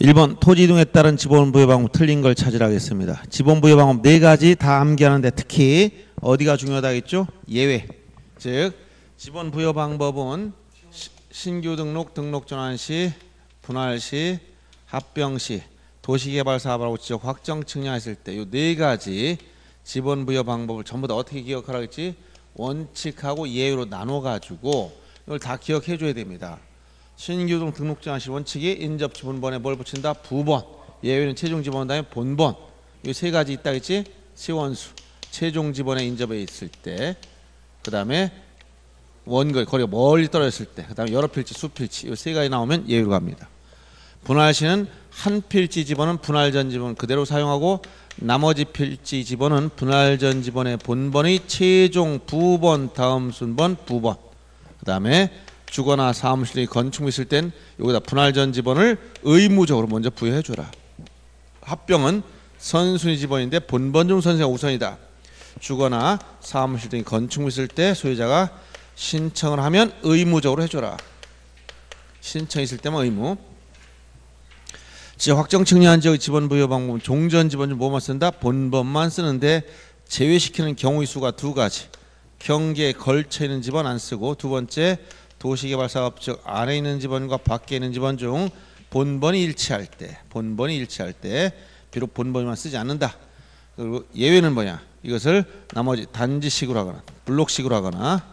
1번 토지 이동에 따른 지번 부여 방법 틀린 걸 찾으라 하겠습니다. 지번 부여 방법 네 가지 다 암기하는데 특히 어디가 중요하다겠죠? 예외. 즉 지번 부여 방법은 시- 신규 등록 등록 전환 시 분할 시 합병 시 도시개발 사업하고 지역 확정 측량했을 때 이 네 가지 지번 부여 방법을 전부 다 어떻게 기억하라겠지? 원칙하고 예외로 나눠 가지고 이걸 다 기억해 줘야 됩니다. 신규동 등록 전환시 원칙이 인접 지분번에 뭘 붙인다? 부번. 예외는 최종 지번 다음에 본번. 이 세 가지 있다 했지? 시원수. 최종 지번에 인접해 있을 때. 그 다음에 원거리 거리가 멀리 떨어졌을 때. 그 다음에 여러 필지, 수필지. 이 세 가지 나오면 예외로 갑니다. 분할시는 한 필지 지번은 분할 전 지번 그대로 사용하고 나머지 필지 지번은 분할 전 지번의 본번의 최종 부번 다음 순번 부번. 그 다음에 주거나 사무실 등 건축 있을 땐 여기다 분할 전 지번을 의무적으로 먼저 부여해 줘라. 합병은 선순위 지번인데 본번 중 선세가 우선이다. 주거나 사무실 등 건축 있을 때 소유자가 신청을 하면 의무적으로 해줘라. 신청 있을 때만 의무. 지역 확정 측량한 지역 지번 부여 방법은 종전 지번 중 뭐만 쓴다? 본번만 쓰는데 제외시키는 경우의 수가 두 가지. 경계에 걸쳐 있는 지번 안 쓰고 두 번째 도시개발사업 즉 안에 있는 지번과 밖에 있는 지번 중 본번이 일치할 때 본번이 일치할 때 비록 본번만 쓰지 않는다. 그리고 예외는 뭐냐? 이것을 나머지 단지식으로 하거나 블록식으로 하거나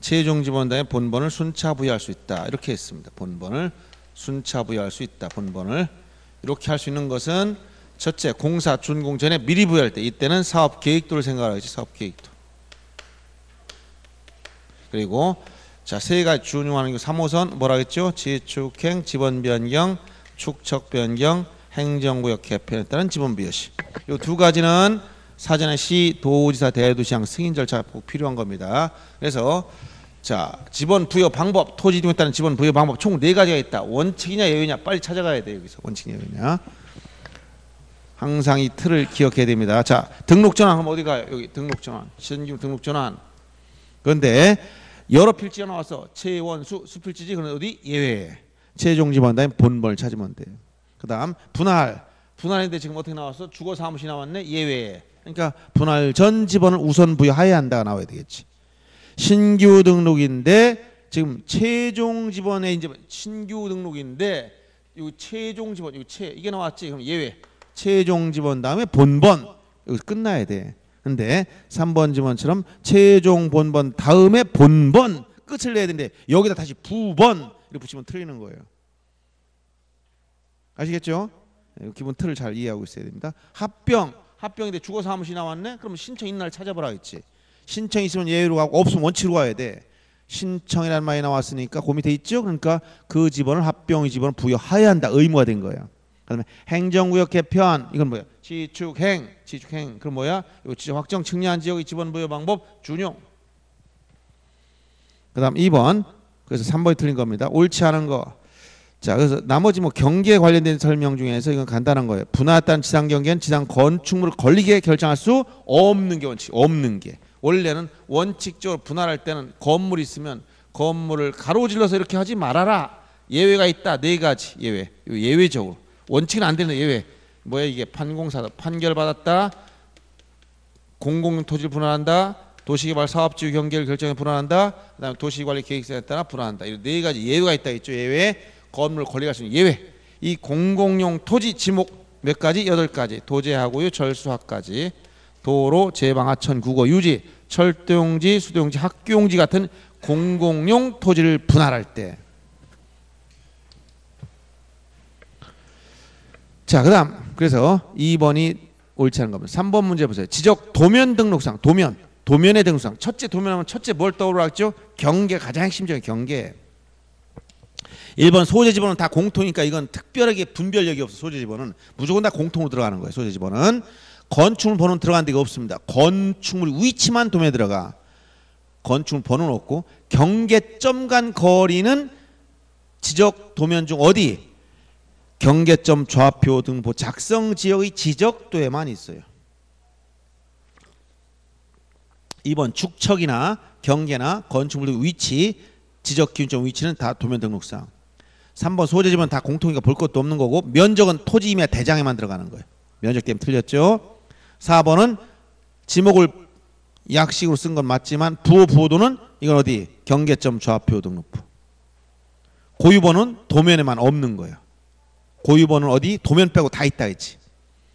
최종 지번 다음에 본번을 순차 부여할 수 있다. 이렇게 했습니다. 본번을 순차 부여할 수 있다. 본번을 이렇게 할 수 있는 것은 첫째 공사 준공 전에 미리 부여할 때 이때는 사업 계획도를 생각하겠지. 사업 계획도. 그리고 자 세 가지 준용하는 게 3호선 뭐라 했죠? 지축행, 지번 변경, 축척 변경, 행정구역 개편에 따른 지번 비여시. 이 두 가지는 사전에 시 도지사 대도시장 승인 절차가 꼭 필요한 겁니다. 그래서 자 지번 부여 방법, 토지 이동에 따른 지번 부여 방법 총 네 가지가 있다. 원칙이냐 예외냐 빨리 찾아가야 돼 여기서 원칙이냐 예외냐. 항상 이 틀을 기억해야 됩니다. 자 등록 전환 하면 어디 가요? 여기 등록 전환, 신규 등록 전환. 그런데 여러 필지가 나와서 최원수 수필지지 그런 어디 예외 최종 지번 다음에 본벌 찾으면 돼요. 그다음 분할 분할인데 지금 어떻게 나왔어? 주거 사무실 나왔네 예외. 그러니까 분할 전 지번을 우선 부여해야 한다가 나와야 되겠지. 신규 등록인데 지금 최종 지번에 이제 신규 등록인데 이 최종 지번 최 이게 나왔지 그럼 예외 최종 지번 다음에 본번 여기서 끝나야 돼. 근데 3번 지번처럼 최종 본번 다음에 본번 끝을 내야 되는데 여기다 다시 부번 이렇게 붙이면 틀리는 거예요. 아시겠죠? 네, 기본 틀을 잘 이해하고 있어야 됩니다. 합병 합병인데 주거 사무실 나왔네. 그러면 신청 있는 날 찾아보라 했지. 신청 있으면 예외로 가고 없으면 원칙으로 가야 돼. 신청이라는 말이 나왔으니까 그 밑에 있죠. 그러니까 그 지번을 합병의 지번을 부여해야 한다. 의무가 된 거예요. 그다음에 행정구역 개편 이건 뭐야? 지축행 지축행 그럼 뭐야? 이 지적 확정 측량한 지역의 지번 부여 방법 준용. 그다음 2번 그래서 3번이 틀린 겁니다. 옳지 않은 거. 자 그래서 나머지 뭐 경계 관련된 설명 중에서 이건 간단한 거예요. 분할단 지상 경계는 지상 건축물을 걸리게 결정할 수 없는 게 원칙. 없는 게 원래는 원칙적으로 분할할 때는 건물이 있으면 건물을 가로질러서 이렇게 하지 말아라. 예외가 있다. 네 가지 예외. 예외적으로 원칙은 안 되는 예외. 뭐야 이게 판공사다. 판결 받았다. 공공 토지를 분할한다. 도시개발 사업지구 경계를 결정해 분할한다. 그다음에 도시관리 계획서에 따라 분할한다. 이네 가지 예외가 있다 있죠. 예외. 건물 권리할 수 있는 예외. 이 공공용 토지 지목 몇 가지? 여덟 가지. 도제하고요, 절수학까지. 도로, 제방, 하천, 국어, 유지, 철도용지, 수도용지, 학교용지 같은 공공용 토지를 분할할 때. 자, 그 다음 그래서 2번이 옳지 않은 겁니다. 3번 문제 보세요. 지적 도면 등록상, 도면, 도면의 등록상. 첫째 도면하면 첫째 뭘 떠오르겠죠? 경계 가장 핵심적인 경계. 1번 소재 지번은 다 공통이니까 이건 특별하게 분별력이 없어 소재 지번은 무조건 다 공통으로 들어가는 거예요 소재 지번은 건축물 번호는 들어간 데가 없습니다 건축물 위치만 도면에 들어가 건축물 번호는 없고 경계점 간 거리는 지적 도면 중 어디 경계점 좌표 등보 작성 지역의 지적도에만 있어요 2번 축척이나 경계나 건축물 위치 지적 기준점 위치는 다 도면 등록상 3번 소재지면 다 공통이니까 볼 것도 없는 거고 면적은 토지 임야 대장에만 들어가는 거예요. 면적 때문에 틀렸죠. 4번은 지목을 약식으로 쓴 건 맞지만 부호 부호도는 이건 어디 경계점 좌표 등록부. 고유번은 도면에만 없는 거예요. 고유번은 어디 도면 빼고 다 있다 했지.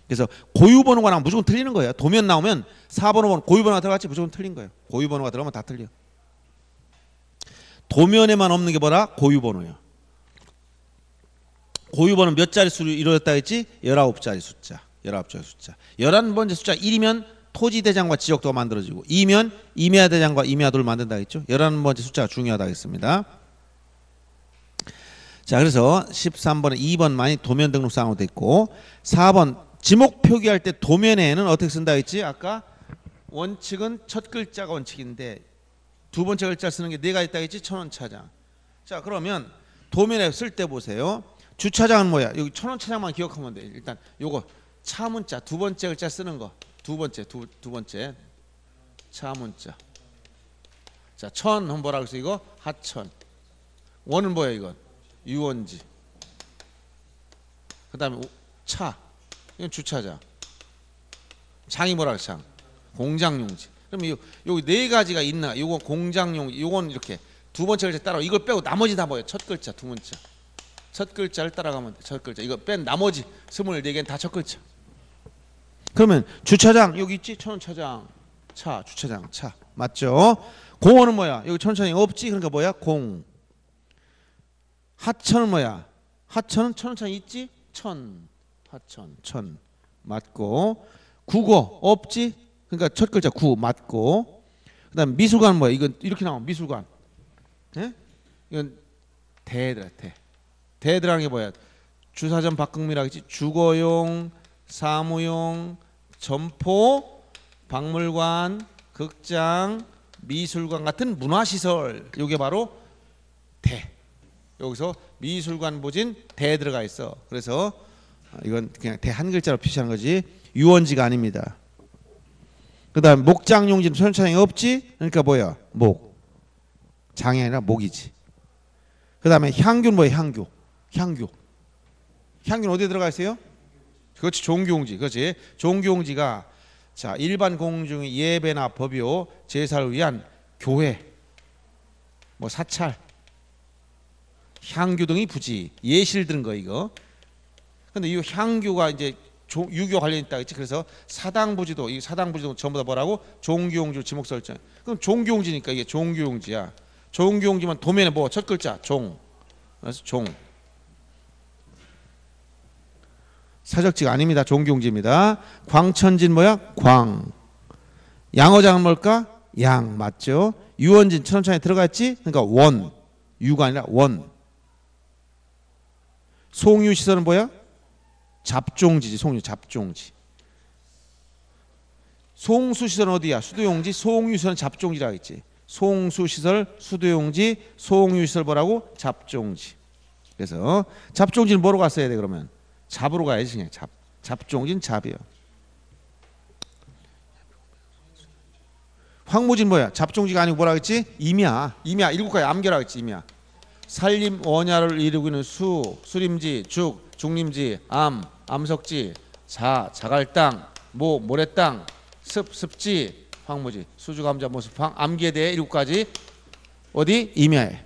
그래서 고유번호가 나오면 무조건 틀리는 거예요. 도면 나오면 4번호는 고유번호가 들어갔지 무조건 틀린 거예요. 고유번호가 들어가면 다 틀려. 도면에만 없는 게 뭐라? 고유번호야. 고유번호는 몇 자릿수로 이루어졌다 했지? 19자리 숫자. 19자리 숫자. 11번째 숫자 1이면 토지대장과 지역도가 만들어지고 2면 임야대장과 임야도를 만든다 했죠? 11번째 숫자가 중요하다 했습니다. 자, 그래서 13번에 2번만이 도면 등록상으로 됐고 4번 지목 표기할 때 도면에는 어떻게 쓴다 했지? 아까 원칙은 첫 글자가 원칙인데 두 번째 글자 쓰는 게 네가 있다 했지? 천원 차장. 자, 그러면 도면에 쓸 때 보세요. 주차장은 뭐야? 여기 천원 차장만 기억하면 돼. 일단 요거 차 문자 두 번째 글자 쓰는 거. 두 번째 두, 두 번째 차 문자. 자, 천은 뭐라 그랬어 이거? 하천. 원은 뭐야 이건? 유원지. 그다음에 오- 차. 이건 주차장. 장이 뭐라 그랬어? 장. 공장용지. 그럼 요, 여기 네 가지가 있나? 요건 공장용, 요건 이렇게 두 번째 글자 따라 이걸 빼고 나머지 다 뭐예요? 첫 글자, 두 번째. 첫 글자를 따라가면 돼. 첫 글자. 이거 뺀 나머지 스물네 개는 다 첫 글자. 그러면 주차장 여기 있지? 천원차장. 차, 주차장, 차. 맞죠? 공원은 뭐야? 여기 천원차장이 없지? 그러니까 뭐야? 공. 하천은 뭐야? 하천은 천원차장이 있지? 천. 하천, 천. 맞고. 국어 없지? 그러니까 첫 글자 구 맞고. 그다음 미술관 뭐야? 이건 이렇게 나오면 미술관. 예? 이건 대들아 대. 대들하는 게 뭐야? 주사전 박흥미라고 했지. 주거용, 사무용, 점포, 박물관, 극장, 미술관 같은 문화시설. 이게 바로 대. 여기서 미술관 보진 대 들어가 있어. 그래서 이건 그냥 대 한 글자로 표시하는 거지. 유원지가 아닙니다. 그다음 목장용지는 천차장이 없지. 그러니까 뭐야? 목. 장이 아니라 목이지. 그다음에 향교는 뭐야? 향교. 향교. 향교는 어디에 들어가 있어요? 그렇지. 종교용지. 그렇지. 종교용지가 자, 일반 공중의 예배나 법요, 제사를 위한 교회 뭐 사찰 향교 등이 부지 예시를 들은 거 이거. 근데 이 향교가 이제 조- 유교 관련 있다 했지. 그래서 사당부지도 이 사당부지도 전부 다 뭐라고 종교용지 지목 설정. 그럼 종교용지니까 이게 종교용지야. 종교용지만 도면에 뭐 첫 글자 종. 그래서 종. 사적지가 아닙니다. 종교용지입니다. 광천진 뭐야? 광. 양어장은 뭘까? 양 맞죠? 유원진 천원창에 들어갔지? 그러니까 원. 유가 아니라 원. 송유 시설은 뭐야? 잡종지지. 송유 잡종지. 송수 시설은 어디야? 수도용지. 송유 시설은 잡종지라 했지. 송수 시설, 수도용지, 송유 시설 뭐라고? 잡종지. 그래서 잡종지는 뭐로 갔어야 돼 그러면? 잡으로 가야지 그냥 잡. 잡종지는 잡이요. 황무진 뭐야? 잡종지가 아니고 뭐라 했지? 임야. 임야. 일곱 가지 했지 임야. 살림 원야를 이루고 있는 수, 수림지, 죽, 중림지, 암, 암석지, 자, 자갈땅, 모, 모래땅, 습, 습지, 황무지, 수주, 감자, 모습, 황, 암기에 대해 일곱 가지 어디? 임야에.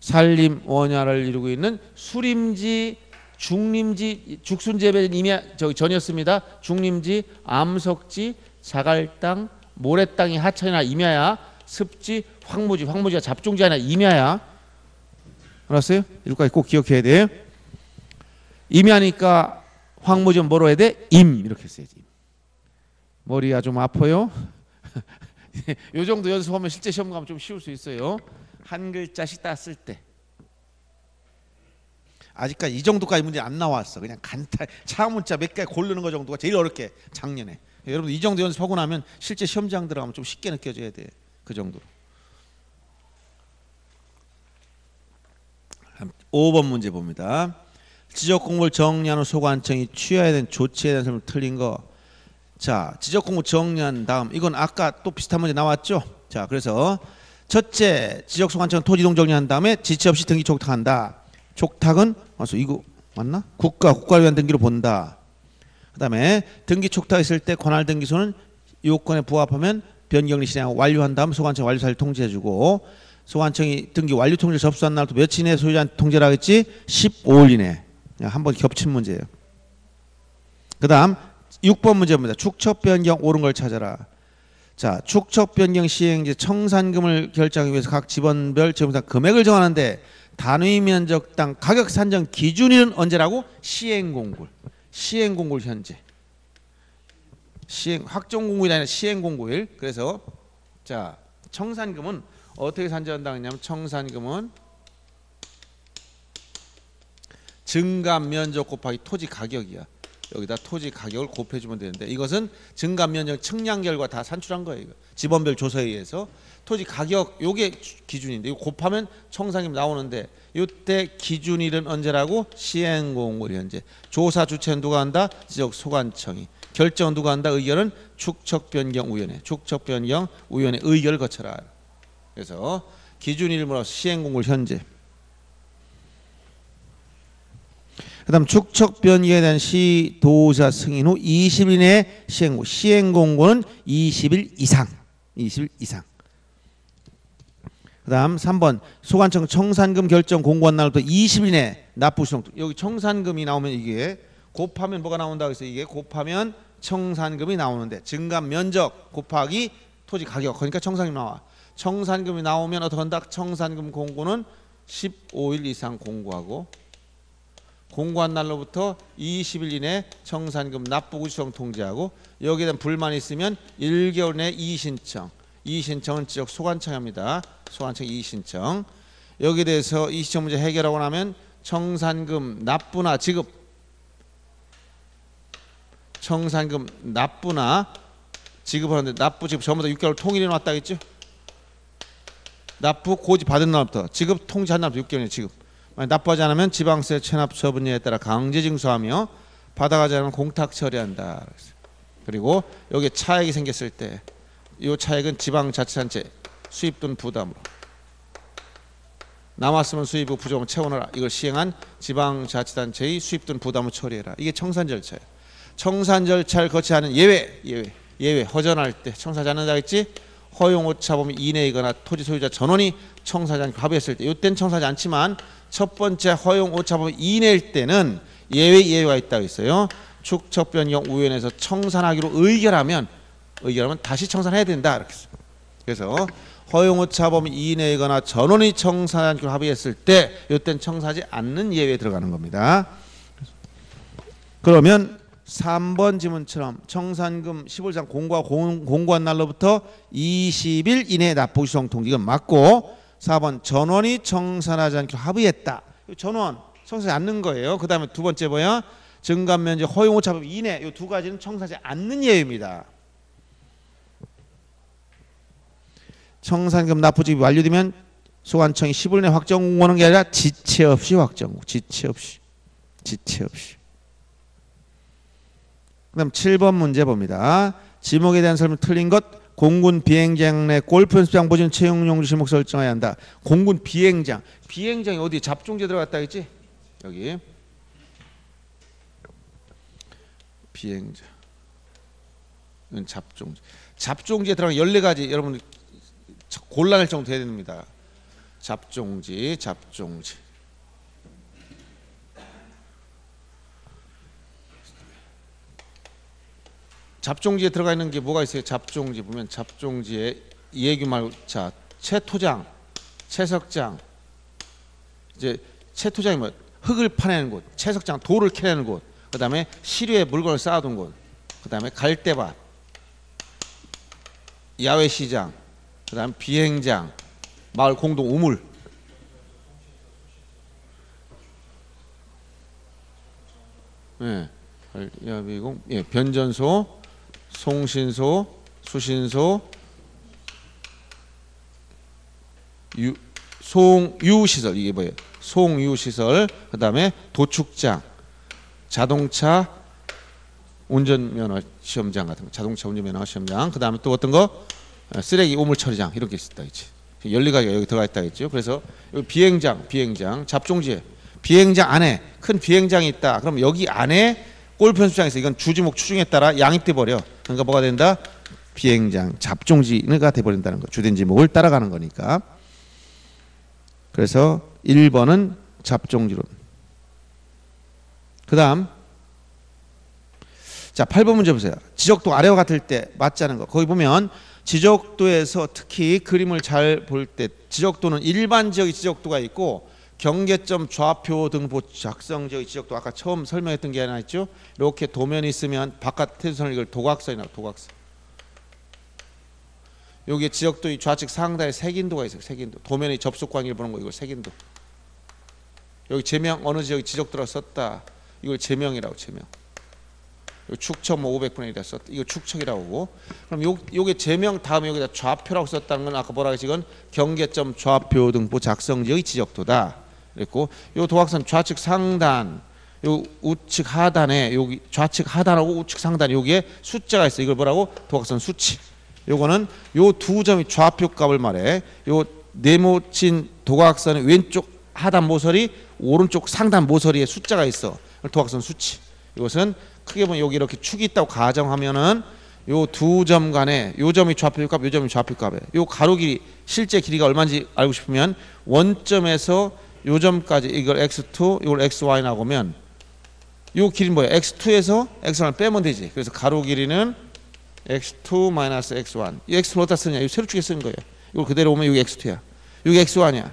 살림 원야를 이루고 있는 수림지, 중림지, 죽순재배 임야 저기 전이었습니다. 중림지, 암석지, 자갈땅, 모래땅이 하천이나 임야야. 습지, 황무지, 황무지가 잡종지 아니라 임야야. 알았어요? 이거까지 꼭 기억해야 돼요. 임야니까 황무지는 뭐로 해야 돼? 임 이렇게 써야지. 머리가 좀 아파요? 요 정도 연습하면 실제 시험 가면 좀 쉬울 수 있어요. 한 글자씩 다 쓸 때. 아직까지 이 정도까지 문제 안 나왔어. 그냥 간단 차문자 몇 개 고르는 거 정도가 제일 어렵게 작년에. 여러분 이 정도 연습하고 나면 실제 시험장 들어가면 좀 쉽게 느껴져야 돼. 그 정도로. 5번 문제 봅니다. 지적 공부를 정리한 후 소관청이 취해야 되는 조치에 대한 설명 틀린 거. 자, 지적 공부 정리한 다음 이건 아까 또 비슷한 문제 나왔죠? 자, 그래서 첫째 지적 소관청 토지동 정리한 다음에 지체 없이 등기 촉탁한다. 촉탁은 와서 이거 맞나? 국가 국가를 위한 등기로 본다. 그다음에 등기 촉탁했을 때 관할 등기소는 요건에 부합하면 변경리 실행하고 완료한 다음 소관청 완료 사실 통지해주고 소관청이 등기 완료 통지를 접수한 날부터 며칠 이내 소유자한테 통지를 하겠지? 15일 이내. 한 번 겹친 문제예요. 그 다음 6번 문제입니다. 축척 변경 옳은 걸 찾아라. 자, 축척 변경 시행제 청산금을 결정하기 위해서 각 지번별 지원상 금액을 정하는데 단위 면적당 가격 산정 기준일은 언제라고? 시행 공고. 시행 공고 현재. 시행 확정 공고일이 아니라 시행 공고일. 그래서 자, 청산금은 어떻게 산정한다냐면 청산금은 증감 면적 곱하기 토지 가격이야. 여기다 토지 가격을 곱해주면 되는데 이것은 증감 면적 측량 결과 다 산출한 거예요. 이거. 지번별 조사에 의해서 토지 가격 요게 기준인데 이거 곱하면 청산금 나오는데 이때 기준일은 언제라고 시행 공고일 현재 조사 주체는 누가 한다 지적 소관청이 결정은 누가 한다 의결은 축척 변경 위원회 축척 변경 위원회 의결을 거쳐라. 그래서 기준일 뭐라 시행 공고일 현재. 그다음 축척 변경에 대한 시도자 승인 후 20일 내에 시행 후 시행 공고는 20일 이상. 20일 이상. 그다음 3번 소관청 청산금 결정 공고한 날부터 20일 내 납부 시정 여기 청산금이 나오면 이게 곱하면 뭐가 나온다고 해서 이게 곱하면 청산금이 나오는데 증감 면적 곱하기 토지 가격. 그러니까 청산금 나와 청산금이 나오면 어떻게 한다? 청산금 공고는 15일 이상 공고하고 공고한 날로부터 20일 이내 청산금 납부 구청 통지하고 여기에 대한 불만이 있으면 1개월 내 이의신청 이의신청은 지역 소관청입니다. 소관청 이의신청. 여기에 대해서 이의신청 문제 해결하고 나면 청산금 납부나 지급 청산금 납부나 지급하는데 납부 지급 전부 다 6개월 통일해 놨다겠죠 납부 고지 받은 날부터 지급 통지한 날부터 6개월 지급 납부하지 않으면 지방세 체납 처분에 따라 강제 징수하며 받아가지 않으면 공탁 처리한다. 그리고 여기 차액이 생겼을 때 이 차액은 지방자치단체 수입돈 부담으로 남았으면 수입 후 부족하면 채워넣어라. 이걸 시행한 지방자치단체의 수입돈 부담을 처리해라. 이게 청산 절차예요. 청산 절차를 거치 하는 예외, 예외, 예외 허전할 때 청사하지 않는다 했지? 허용 오차 범위 이내이거나 토지 소유자 전원이 청사하지 않고 합의했을 때 이때는 청사하지 않지만 첫 번째 허용 오차 범위 이내일 때는 예외 예외가 있다고 있어요. 축척 변경 우연에서 청산하기로 의결하면 의결하면 다시 청산해야 된다 이렇게 써요. 그래서 허용 오차 범위 이내이거나 전원이 청산하기로 합의했을 때 이때는 청사하지 않는 예외에 들어가는 겁니다. 그러면 3번 지문처럼 청산금 15장 공고와 공, 공고한 날로부터 20일 이내 납부 시성 통지가 맞고 4번 전원이 청산하지 않기로 합의했다. 전원 청산하지 않는 거예요. 그 다음에 두 번째 뭐야? 증감 면적 허용 오차 범위 이내 이 두 가지는 청산하지 않는 예외입니다. 청산금 납부집이 완료되면 소관청이 10일 내 확정 공고하는 게 아니라 지체 없이 확정 지체 없이 지체 없이 그다음 7번 문제 봅니다. 지목에 대한 설명 틀린 것 공군 비행장 내 골프 연습장 보진 채용용 지목 설정해야 한다. 공군 비행장 비행장이 어디 잡종제 들어갔다 했지? 여기 비행장 이건 잡종제 잡종지에 들어간 14가지 여러분 곤란할 정도 돼야 됩니다. 잡종지, 잡종지. 잡종지에 들어가 있는 게 뭐가 있어요? 잡종지 보면 잡종지에 얘기 말고 자 채토장, 채석장. 이제 채토장이 뭐 흙을 파내는 곳, 채석장 돌을 캐내는 곳, 그 다음에 시류에 물건을 쌓아둔 곳, 그 다음에 갈대밭, 야외 시장, 그 다음 비행장, 마을 공동 우물. 예, 야비공, 예, 변전소, 송신소, 수신소, 유, 송유 시설 이게 뭐예요? 송유 시설, 그 다음에 도축장, 자동차 운전면허 시험장 같은 거, 자동차 운전면허 시험장, 그 다음에 또 어떤 거? 쓰레기 우물 처리장 이렇게 있다 있지. 열리가지가 여기 들어가 있다 있죠. 그래서 여기 비행장, 비행장, 잡종지에 비행장 안에 큰 비행장이 있다. 그럼 여기 안에 골프 연습장에서 이건 주지목 추중에 따라 양입돼 버려. 그러니까 뭐가 된다? 비행장 잡종지가 돼 버린다는 거. 주된 지목을 따라가는 거니까. 그래서 1번은 잡종지론. 그 다음 자, 8번 문제 보세요. 지적도 아래와 같을 때 맞지 않은 거. 거기 보면 지적도에서 특히 그림을 잘 볼 때 지적도는 일반 지역의 지적도가 있고 경계점 좌표 등보 작성 지역의 지적도 아까 처음 설명했던 게 하나 있죠. 이렇게 도면이 있으면 바깥 태수선을 이걸 도각선이라고 도각선. 여기에 지적도의 좌측 상단에 색인도가 있어요. 색인도. 도면의 접속 관계를 보는 거 이걸 색인도. 여기 제명 어느 지역의 지적도라 썼다. 이걸 제명이라고 제명. 요 축척 뭐 500분의 1이라 썼다. 이거 축척이라고 하고. 그럼 요 요게 제명 다음에 여기다 좌표라고 썼다는 건 아까 뭐라 그랬지 이건 경계점 좌표 등보 작성 지역의 지적도다. 그랬고 요 도각선 좌측 상단 요 우측 하단에 여기 좌측 하단하고 우측 상단 여기에 숫자가 있어. 이걸 뭐라고? 도각선 수치. 요거는 요 두 점이 좌표 값을 말해. 요 네모친 도각선의 왼쪽 하단 모서리, 오른쪽 상단 모서리에 숫자가 있어. 도각선 수치. 이것은 크게 보면 여기 이렇게 축이 있다고 가정하면은 요 두 점 간에 요 점이 좌표 값, 요 점이 좌표 값에 요 가로 길이 실제 길이가 얼마인지 알고 싶으면 원점에서 요 점까지 이걸 x2, 이걸 xy 나오면 요 길이는 뭐야? x2에서 x1을 빼면 되지. 그래서 가로 길이는 x2 마이너스 x1. 이 x는 어디다 쓰냐? 이 세로축에 쓰는 거예요. 이걸 그대로 오면 여기 x2야. 여기 x1이야.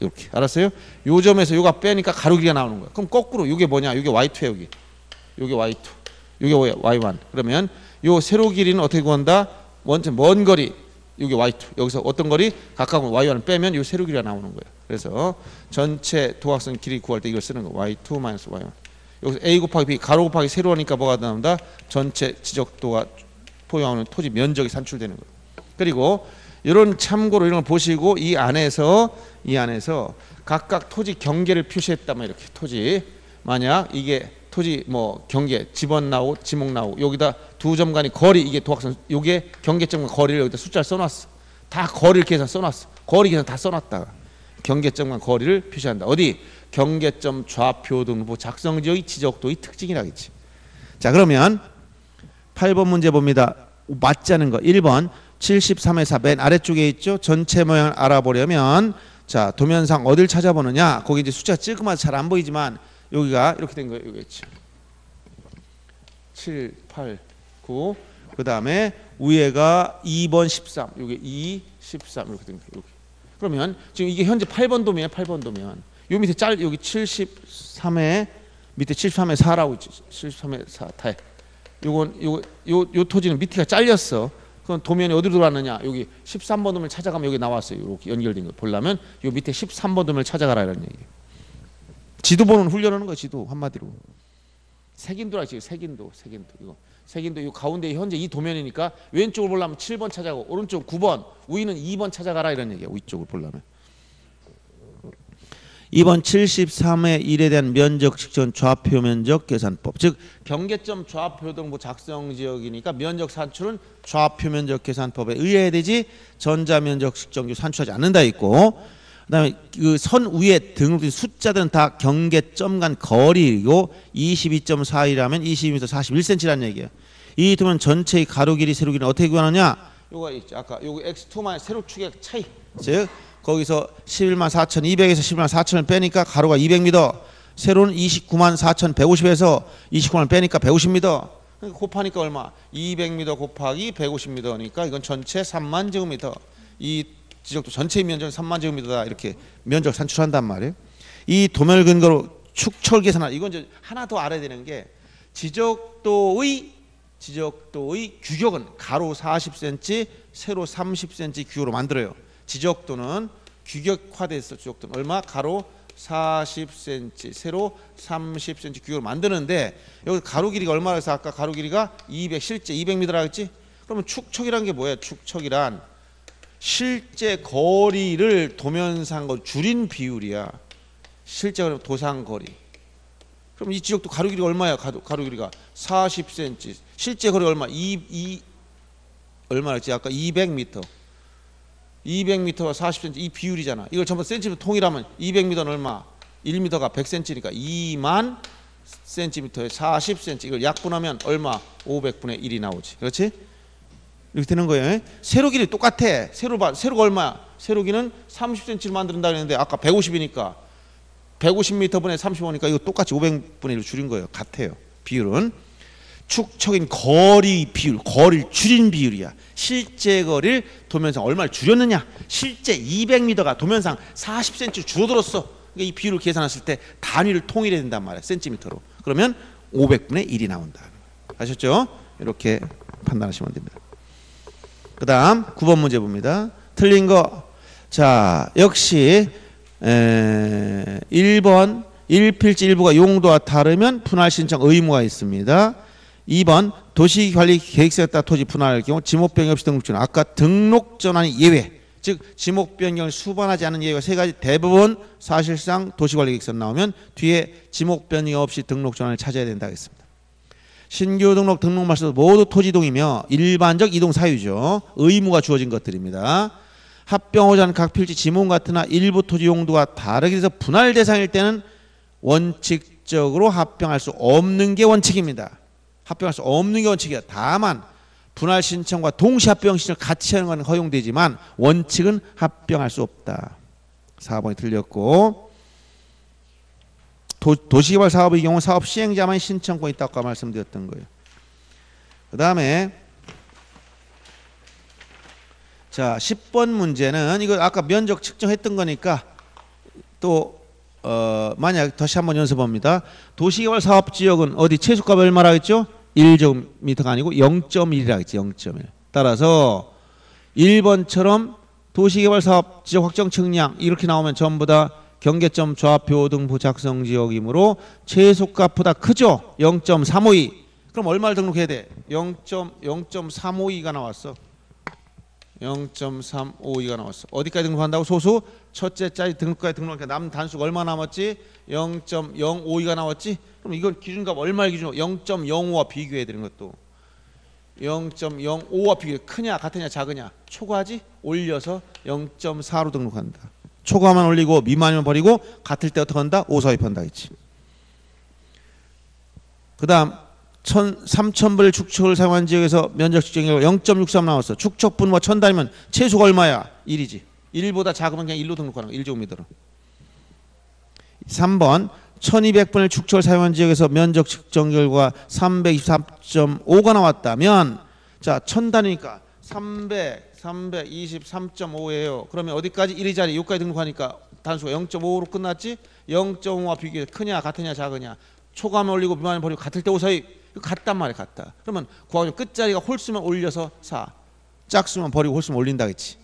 이렇게 알았어요? 요 점에서 요가 빼니까 가로 길이가 나오는 거야. 그럼 거꾸로 요게 뭐냐? 요게 y2야 여기. 요게 y2. 요게 뭐야? y1. 그러면 요 세로 길이는 어떻게 구한다? 원점 먼 거리 요게 y2. 여기서 어떤 거리? 가까운 y1을 빼면 요 세로 길이가 나오는 거예요. 그래서 전체 도각선 길이 구할 때 이걸 쓰는 거. y2 마이너스 y1. 여기서 a 곱하기 b 가로 곱하기 세로니까 뭐가 나온다? 전체 지적도가 포용하는 토지 면적이 산출되는 거예요. 그리고 이런 참고로 이런 걸 보시고 이 안에서 이 안에서 각각 토지 경계를 표시했다면 이렇게 토지 만약 이게 토지 뭐 경계 집원 나오고 지목 나오고 여기다 두 점 간의 거리 이게 도각선 요게 경계점과 거리를 여기다 숫자를 써놨어. 다 거리를 계산 써놨어. 거리 계산 다 써놨다가 경계점과 거리를 표시한다. 어디? 경계점 좌표 등보 작성 지역의 지적도의 특징이라겠지. 자 그러면 8번 문제 봅니다. 맞지 않은 거. 1번. 73의 4맨 아래쪽에 있죠? 전체 모양을 알아보려면 자 도면상 어딜 찾아보느냐? 거기 이제 숫자 찌그마서 잘안 보이지만 여기가 이렇게 된 거예요. 여기 있죠. 7, 8, 9. 그 다음에 위에가 2번 13. 여기 2, 13 이렇게 된 거예요. 여기. 그러면 지금 이게 현재 8번 도면이에요. 8번 도면. 요 밑에 짤 여기 73에 밑에 73에 4라고 있죠. 73에 4 다. 요건 요거 요, 요 토지는 밑에가 잘렸어. 그럼 도면이 어디로 들어왔느냐? 여기 13번 도면 찾아가면 여기 나왔어요. 이렇게 연결된 거 보려면 요 밑에 13번 도면을 찾아가라 이런 얘기예요. 지도 보는 훈련하는 거 지도 한마디로. 색인도라 지금 색인도 색인도. 이거 색인도 이 가운데 현재 이 도면이니까 왼쪽을 보려면 7번 찾아가고 오른쪽 9번 위는 2번 찾아가라 이런 얘기야 위쪽을 보려면. 2번 73의 1에 대한 면적 직전 좌표 면적 계산법. 즉 경계점 좌표 등보 작성 지역이니까 면적 산출은 좌표 면적 계산법에 의해야 되지 전자 면적 측정기 산출하지 않는다 있고 그다음에 그 선 위에 등록된 숫자들은 다 경계점 간 거리이고 22.4이라면 22m 41cm라는 얘기예요. 이 두면 전체의 가로 길이 세로 길이 어떻게 구하느냐? 요거 있죠. 아까 요거 x2만 세로축의 차이. 즉 거기서 11만 4,200에서 11만 4천을 빼니까 가로가 200m, 세로는 29만 4,150에서 29만 빼니까 150m. 그러니까 곱하니까 얼마? 200m 곱하기 150m니까 이건 전체 3만 제곱미터. 이 지적도 전체 면적은 3만 제곱미터다 이렇게 면적 산출한단 말이에요. 이 도면을 근거로 축철 계산하 이건 이제 하나 더 알아야 되는 게 지적도의 지적도의 규격은 가로 40cm, 세로 30cm 규격으로 만들어요. 지적도는 규격화돼서 지적도는 얼마? 가로 40cm, 세로 30cm 규격으로 만드는데 여기 가로 길이가 얼마라 해서 아까 가로 길이가 200 실제 200m라 했지? 그러면 축척이란 게 뭐예요? 축척이란 실제 거리를 도면상 거 줄인 비율이야. 실제 도상 거리. 그럼 이 지역도 가로 길이가 얼마야? 가로, 가로 길이가 40cm. 실제 거리 얼마? 2, 2 얼마였지? 아까 200m. 200m와 40cm 이 비율이잖아. 이걸 전부 센티미터 통일하면 200m는 얼마? 1m가 100cm니까 2만 cm에 40cm 이걸 약분하면 얼마? 500분의 1이 나오지. 그렇지? 이렇게 되는 거예요. 세로 길이 똑같아. 세로 봐. 세로가 얼마야? 세로기는 30cm를 만든다 그랬는데 아까 150이니까 150m 분의 35니까 이거 똑같이 500분의 1로 줄인 거예요. 같아요. 비율은 축척인 거리 비율, 거리를 줄인 비율이야. 실제 거리를 도면상 얼마를 줄였느냐? 실제 200m가 도면상 40cm 줄어들었어. 그러니까 이 비율을 계산했을 때 단위를 통일해야 된단 말이야. 센티미터로. 그러면 500분의 1이 나온다. 아셨죠? 이렇게 판단하시면 됩니다. 그 다음 9번 문제 봅니다. 틀린 거. 자, 역시 에, 1번 1필지 일부가 용도와 다르면 분할 신청 의무가 있습니다. 2번 도시관리 계획서에 따라 토지 분할할 경우 지목 변경 없이 등록 전환. 아까 등록 전환이 예외. 즉 지목 변경을 수반하지 않은 예외가 세 가지 대부분 사실상 도시관리 계획서 나오면 뒤에 지목 변경 없이 등록 전환을 찾아야 된다 했습니다. 신규 등록 등록 말소 모두 토지동이며 일반적 이동 사유죠. 의무가 주어진 것들입니다. 합병하자는 각 필지 지문 같으나 일부 토지 용도가 다르게 해서 분할 대상일 때는 원칙적으로 합병할 수 없는 게 원칙입니다. 합병할 수 없는 게 원칙이야. 다만 분할 신청과 동시 합병 신청 같이 하는 건 허용되지만 원칙은 합병할 수 없다. 4번이 틀렸고 도, 도시개발 사업의 경우 사업 시행자만 신청권이 있다고 말씀드렸던 거예요. 그 다음에 자 10번 문제는 이거 아까 면적 측정했던 거니까 또 어, 만약 다시 한번 연습합니다. 도시개발 사업 지역은 어디 최소값 얼마라 했죠? 1제곱미터가 아니고 0.1이라 했지 0.1. 따라서 1번처럼 도시개발 사업 지역 확정 측량 이렇게 나오면 전부 다 경계점 좌표 등부 작성 지역이므로 최소값보다 크죠? 0.352. 그럼 얼마를 등록해야 돼? 0.0.352가 나왔어. 0.352가 나왔어. 어디까지 등록한다고? 소수 첫째 자리 등록까지 등록하니까 남 단수가 얼마 남았지? 0.052가 나왔지? 그럼 이걸 기준값 얼마를 기준으로 0.05와 비교해야 되는 것도 0.05와 비교 크냐 같으냐 작으냐 초과하지 올려서 0.4로 등록한다. 초과만 올리고 미만이면 버리고 같을 때 어떻게 한다? 오사입한다 했지. 그 다음 3,000불 축척을 사용한 지역에서 면적 측정이 0.63 나왔어. 축척 분모가 1,000단위면 최소가 얼마야? 1이지. 1보다 작으면 그냥 1로 등록하는 거. 1제곱미터로. 3번 1200분의 축척을 사용한 지역에서 면적 측정 결과 323.5가 나왔다면 자, 1000단위니까 300 323.5예요. 그러면 어디까지 1위 자리 여기까지 등록하니까 단수가 0.5로 끝났지? 0.5와 비교해 크냐 같으냐 작으냐 초과하면 올리고 미만을 버리고 같을 때 오사이 같단 말이야 같다. 그러면 구하고 끝자리가 홀수면 올려서 4 짝수면 버리고 홀수면 올린다겠지.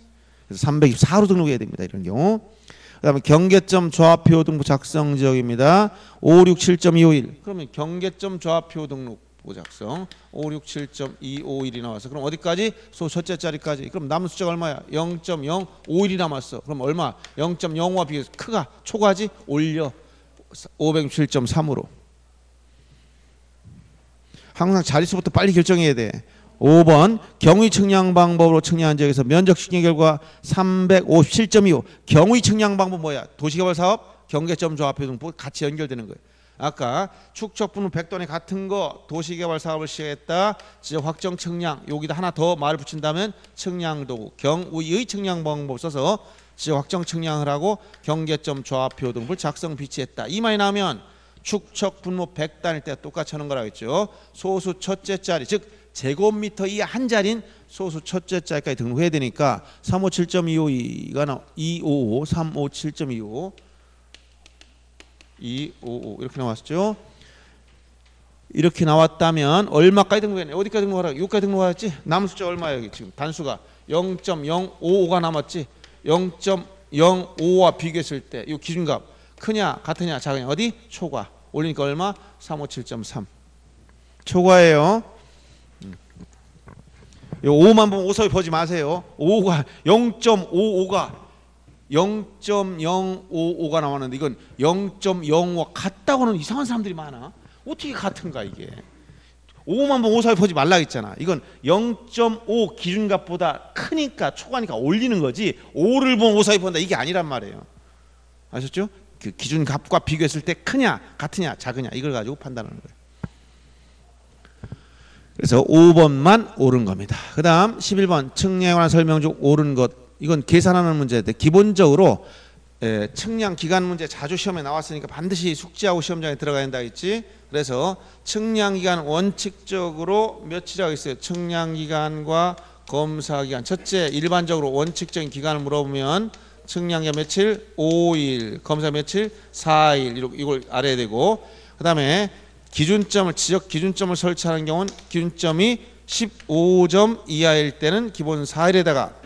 그래서 324로 등록해야 됩니다. 이런 경우. 그 다음에 경계점 좌표 등부 작성 지역입니다. 567.251. 그러면 경계점 좌표 등록 보 작성 567.251이 나와서 그럼 어디까지? 소 첫째 자리까지. 그럼 남은 숫자가 얼마야? 0.051이 남았어. 그럼 얼마? 0.05와 비교해서 크가 초과지 올려 567.3으로. 항상 자릿수부터 빨리 결정해야 돼. 5번 경위 측량 방법으로 측량한 지역에서 면적 측량 결과 357.25 경위 측량 방법 뭐야? 도시개발 사업 경계점 조합표 등 같이 연결되는 거예요. 아까 축척 분무 100돈에 같은 거 도시개발 사업을 시작했다. 지역 확정 측량 여기다 하나 더 말을 붙인다면 측량 도구 경위의 측량 방법 써서 지역 확정 측량을 하고 경계점 좌표 등을 작성 비치했다. 이 말이 나오면 축척 분모 100단일 때 똑같이 하는 거라겠죠. 소수 첫째 자리 즉 제곱미터 이 한 자리인 소수 첫째 자리까지 등록해야 되니까 357.252가 나255 357.25 255 이렇게 나왔죠. 이렇게 나왔다면 얼마까지 등록했냐? 어디까지 등록하라? 여기까지 등록하였지? 남은 숫자 얼마야 여기 지금 단수가 0.055가 남았지? 0.05와 비교했을 때 이 기준값 크냐 같으냐 작으냐 어디? 초과 올리니까 얼마? 357.3 초과예요. 요 5만 보면 오서히 보지 마세요. 5가 0.55가 0.055가 나왔는데 이건 0.05와 같다고는 이상한 사람들이 많아. 어떻게 같은가 이게? 5만 보면 오서히 보지 말라 했잖아. 이건 0.5 기준값보다 크니까 초과니까 올리는 거지. 5를 보면 오서히 본다 이게 아니란 말이에요. 아셨죠? 그 기준 값과 비교했을 때 크냐 같으냐 작으냐 이걸 가지고 판단하는 거예요. 그래서 5번만 옳은 겁니다. 그 다음 11번 측량에 관한 설명 중 옳은 것 이건 계산하는 문제인데 기본적으로 예, 측량 기간 문제 자주 시험에 나왔으니까 반드시 숙지하고 시험장에 들어가야 된다 했지. 그래서 측량 기간 원칙적으로 며칠이라고 있어요. 측량 기간과 검사 기간. 첫째 일반적으로 원칙적인 기간을 물어보면 측량 기간 며칠? 5일. 검사 며칠? 4일. 이렇게 이걸 알아야 되고 그다음에 기준점을 지적 기준점을 설치하는 경우는 기준점이 15점 이하일 때는 기본 4일에다가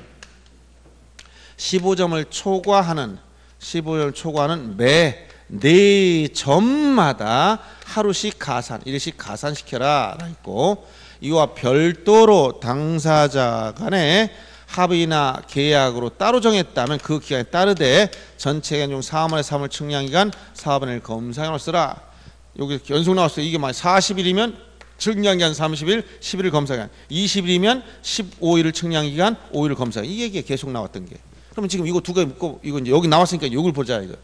15점을 초과하는 15점을 초과하는 매 네 점마다 하루씩 가산, 일씩 가산시켜라. 라 있고 이와 별도로 당사자 간의 합의나 계약으로 따로 정했다면 그 기간에 따르되 전체 기간 중 4분의 3을 측량기간 4분의 1 검사기간으로 쓰라. 여기 연속 나왔어요. 이게 만 40일이면 측량기간 30일, 11일 검사기간. 20일이면 15일을 측량기간 5일을 검사기간. 이 얘기가 계속 나왔던 게 그러면 지금 이거 두 개 묶고 이거 이제 여기 나왔으니까 이걸 보자 이거.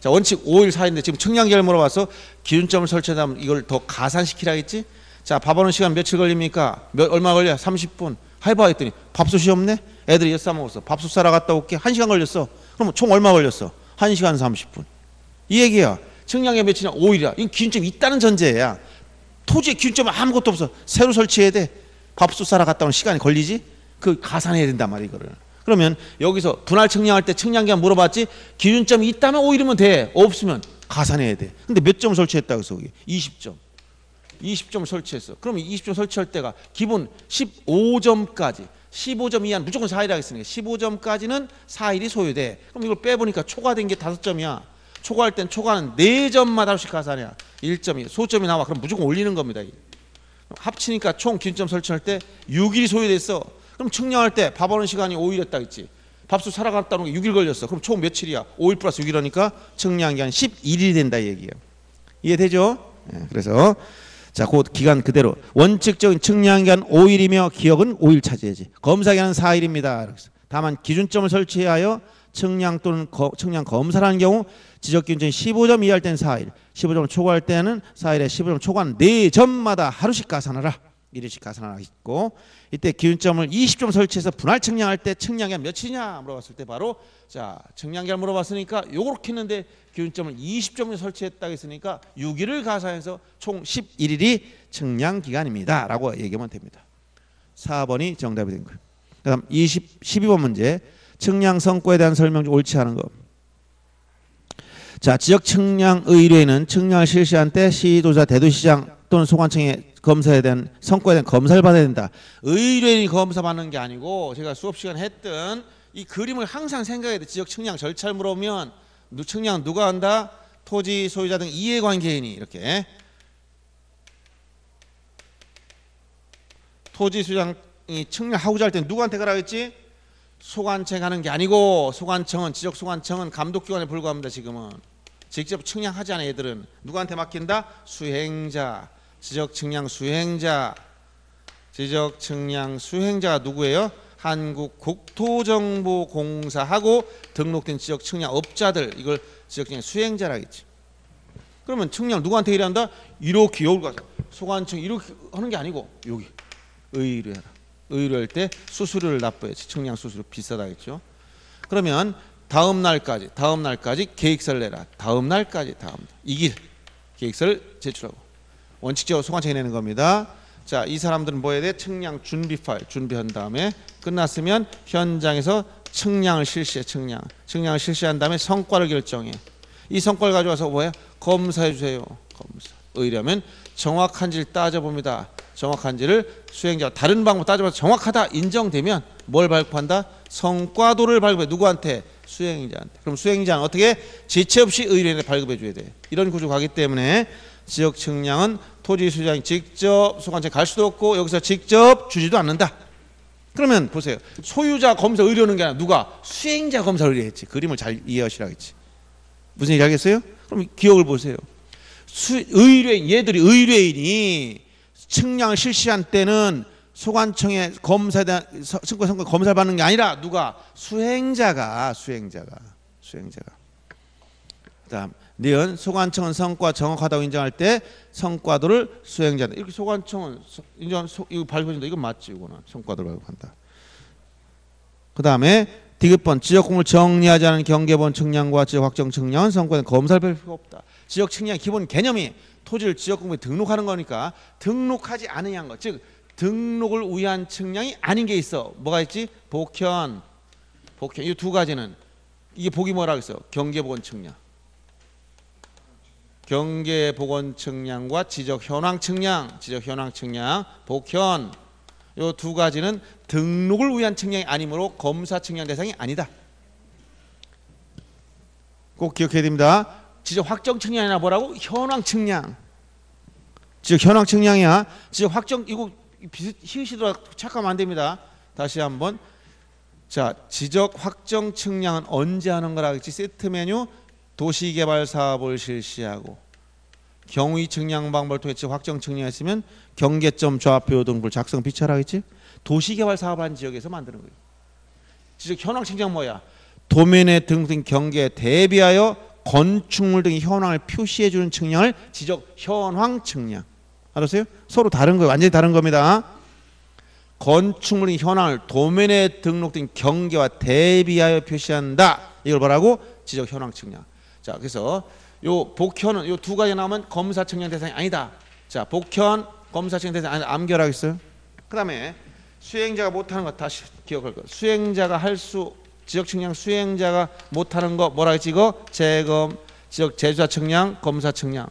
자 원칙 5일 4일인데 지금 측량기를 물어봐서 기준점을 설치하면 이걸 더 가산시키라 했지. 자 밥하는 시간 며칠 걸립니까? 몇 얼마 걸려? 30분. 해봐 했더니 밥솥이 없네. 애들이 엿사 먹었어. 밥솥 사러 갔다 올게. 1시간 걸렸어. 그럼 총 얼마 걸렸어? 1시간 30분. 이 얘기야. 측량기 며칠이냐? 5일이야. 이건 기준점이 있다는 전제야. 토지에 기준점이 아무것도 없어. 새로 설치해야 돼. 밥솥 사러 갔다 오는 시간이 걸리지? 그 가산해야 된단 말이야 이거를. 그러면 여기서 분할 측량할 때 측량기한 물어봤지? 기준점이 있다면 5일이면 돼. 없으면 가산해야 돼. 근데 몇 점 설치했다 그래서 거기 20점. 20점 설치했어. 그러면 20점 설치할 때가 기본 15점까지 15점 이하는 무조건 4일 하겠으니까 15점까지는 4일이 소요돼. 그럼 이걸 빼보니까 초과된 게 5점이야. 초과할 땐 초과는 4점마다 하씩 가산이야 1점이 소점이 나와. 그럼 무조건 올리는 겁니다 합치니까 총 기준점 설치할 때 6일이 소요됐어 그럼 측량할 때밥 오는 시간이 5일 했다 했지. 밥솥 사러 갔다 오는 게 6일 걸렸어. 그럼 총 며칠이야? 5일 플러스 6일 하니까 측량 기간 11일이 된다 이 얘기예요. 이해되죠? 예, 그래서 자, 그 기간 그대로 원칙적인 측량 기간 5일이며 기억은 5일 차지해야지. 검사 기간은 4일입니다. 다만 기준점을 설치하여 측량 또는 거, 측량 검사라는 경우 지적 기준점이 15점 이하일 때는 4일, 15점을 초과할 때는 4일에 15점 초과한 4점마다 하루씩 가산하라. 일일씩 가산하라 있고 이때 기준점을 20점 설치해서 분할 측량할 때 측량이 몇이냐 물어봤을 때 바로 자 측량기를 물어봤으니까 요렇게 했는데 기준점을 20점을 설치했다 했으니까 6일을 가산해서 총 11일이 측량 기간입니다 라고 얘기하면 됩니다. 4번이 정답이 된 거예요. 그 다음 20, 12번 문제. 측량 성과에 대한 설명 중 옳지 않은 거. 자, 지역 측량 의뢰는 측량을 실시한 때 시도자 대도시장 또는 소관청에 검사에 대한 성과에 대한 검사를 받아야 된다. 의뢰인이 검사받는 게 아니고 제가 수업 시간 했던 이 그림을 항상 생각해야 돼. 지역 측량 절차를 물어보면 측량 누가 한다? 토지 소유자 등 이해관계인이 이렇게 토지 소유장이 측량하고자 할 때 누구한테 가라 했지? 소관청 하는 게 아니고 소관청은 지적 소관청은 감독기관에 불과합니다. 지금은 직접 측량하지 않아 얘들은 누구한테 맡긴다? 수행자 지적 측량 수행자 지적 측량 수행자가 누구예요? 한국 국토정보공사하고 등록된 지적 측량 업자들 이걸 지적 측량 수행자라겠지. 그러면 측량 누구한테 일한다? 이렇게 여기 가서 소관청 이렇게 하는 게 아니고 여기 의뢰하라. 의뢰할 때 수수료를 납부해야지. 측량 수수료 비싸다겠죠. 그러면 다음 날까지 다음 날까지 계획서를 내라. 다음 날까지 다음 이길 계획서를 제출하고 원칙적으로 소관청이 내는 겁니다. 자, 이 사람들은 뭐 해야 돼? 측량 준비 파일 준비한 다음에 끝났으면 현장에서 측량을 실시해 측량. 측량을 실시한 다음에 성과를 결정해. 이 성과를 가져와서 뭐야? 검사해 주세요. 검사. 의뢰하면 정확한지를 따져봅니다. 정확한지를 수행자가 다른 방법 따져봐서 정확하다 인정되면 뭘 발표한다? 성과도를 발급해 누구한테? 수행자한테. 그럼 수행자는 어떻게 지체 없이 의뢰인에 발급해 줘야 돼. 이런 구조가 기 때문에 지역 측량은 토지 수장이 직접 소관청에 갈 수도 없고 여기서 직접 주지도 않는다. 그러면 보세요. 소유자 검사 의뢰하는 게 아니라 누가 수행자 검사 의뢰했지. 그림을 잘 이해하시라겠지. 무슨 얘기 하겠어요? 그럼 기억을 보세요. 수, 의뢰인 얘들이 의뢰인이 측량을 실시한 때는 소관청에 검사에 대한 선거 선거 검사를 받는 게 아니라 누가 수행자가 수행자가 수행자가 그다음 니은 소관청은 성과 정확하다고 인정할 때 성과도를 수행자다. 이렇게 소관청은 소- 인정 소, 이거 발표진다. 이건 맞지 이거는 성과도를 발표한다. 그 다음에 디귿번 지역 공을 정리하지 않은 경계본 측량과 지역 확정 측량은 성과는 검사를 할 필요가 없다. 지역 측량 기본 개념이 토지를 지역 공부에 등록하는 거니까 등록하지 않으냐는 거. 즉 등록을 위한 측량이 아닌 게 있어. 뭐가 있지? 복현, 복현. 이 두 가지는 이게 복이 뭐라고 했어? 경계보건 측량. 경계보건 측량과 지적 현황 측량, 지적 현황 측량, 복현. 요 두 가지는 등록을 위한 측량이 아니므로 검사 측량 대상이 아니다. 꼭 기억해야 됩니다. 지적 확정 측량이나 뭐라고? 현황 측량. 지적 현황 측량이야. 지적 확정 이거 희으시더라 착각하면 안 됩니다. 다시 한번 자 지적 확정 측량은 언제 하는 거라 그랬지? 세트 메뉴 도시개발 사업을 실시하고 경위 측량 방법을 통해 확정 측량했으면 경계점 좌표 등불 작성 비춰라겠지? 도시개발 사업한 지역에서 만드는 거예요. 지적 현황 측량 뭐야? 도면에 등등 경계에 대비하여 건축물 등의 현황을 표시해 주는 측량을 지적 현황 측량. 알았어요? 서로 다른 거예요. 완전히 다른 겁니다. 건축물 의 현황을 도면에 등록된 경계와 대비하여 표시한다. 이걸 뭐라고? 지적 현황 측량. 자, 그래서 요 복현은 요 두 가지 나오면 검사 측량 대상이 아니다. 자, 복현 검사 측량 대상 아니다. 암결하겠어요. 그다음에 수행자가 못하는 것 다시 기억할 거. 수행자가 할 수 지적 측량 수행자가 못하는 거 뭐라 했지 이거 재검 지적 제조사 측량 검사 측량.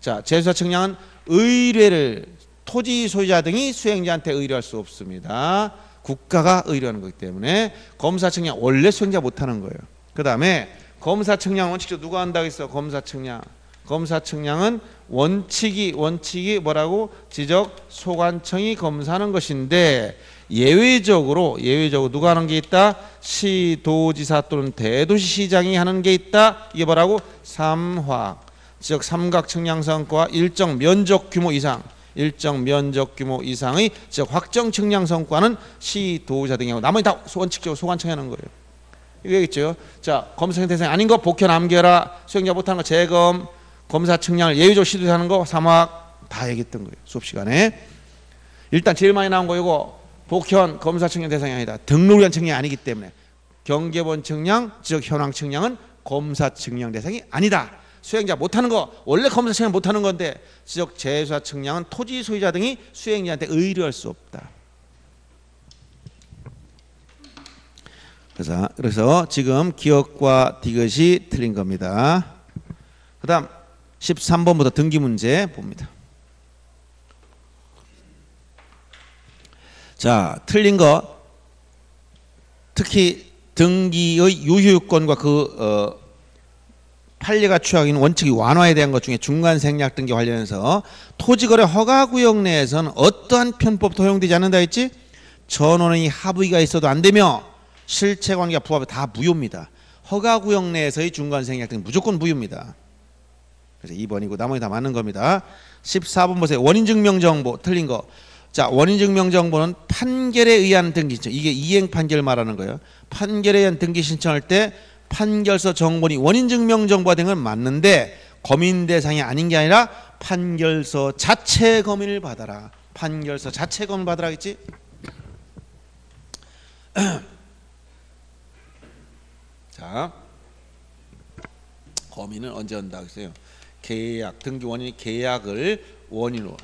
자, 제조사 측량은 의뢰를 토지 소유자 등이 수행자한테 의뢰할 수 없습니다. 국가가 의뢰하는 거기 때문에 검사 측량 원래 수행자 못하는 거예요. 그 다음에 검사 측량 원칙도 누가 한다고 했어? 검사 측량. 검사 측량은 원칙이 원칙이 뭐라고 지적 소관청이 검사하는 것인데 예외적으로 예외적으로 누가 하는 게 있다? 시도지사 또는 대도시시장이 하는 게 있다. 이게 뭐라고? 삼화 지역 삼각 측량 성과 일정 면적 규모 이상 일정 면적 규모 이상의 지역 확정 측량 성과는 시도지사 등이 하고 나머지 다 원칙적으로 소관청이 하는 거예요. 이거겠죠. 자 검사 대상 아닌 거 복현 암결화 수행 자 못하는 거 재검 검사 측량을 예외적으로 시도하는 거 사막 다 얘기했던 거예요 수업 시간에. 일단 제일 많이 나온 거 이거 복현 검사 측량 대상이 아니다. 등록을 위한 측량이 아니기 때문에. 경계본 측량 지적 현황 측량은 검사 측량 대상이 아니다. 수행자 못하는 거 원래 검사 측량 못하는 건데 지적 재수사 측량은 토지 소유자 등이 수행자한테 의뢰할 수 없다. 그래서 그래서 지금 기억과 디귿이 틀린 겁니다. 그 다음 13번부터 등기 문제 봅니다. 자, 틀린 거 특히 등기의 유효권과 그 어, 판례가 취하기는 원칙이 완화에 대한 것 중에 중간 생략 등기 관련해서 토지거래 허가구역 내에서는 어떠한 편법도 허용되지 않는다 했지? 전원의 합의가 있어도 안 되며 실체 관계가 부합해 다 무효입니다. 허가구역 내에서의 중간 생략 등 무조건 무효입니다. 그래서 2번이고 나머지 다 맞는 겁니다. 14번 보세요. 원인 증명 정보 틀린 거. 자, 원인 증명 정보는 판결에 의한 등기 신청. 이게 이행 판결 말하는 거예요. 판결에 의한 등기 신청할 때 판결서 정본이 원인 증명 정보가 된 건 맞는데 검인 대상이 아닌 게 아니라 판결서 자체 검인을 받아라. 판결서 자체 검인 받으라겠지? 자, 검인은 언제 한다 그랬어요? 계약 등기 원인이 계약을 원인으로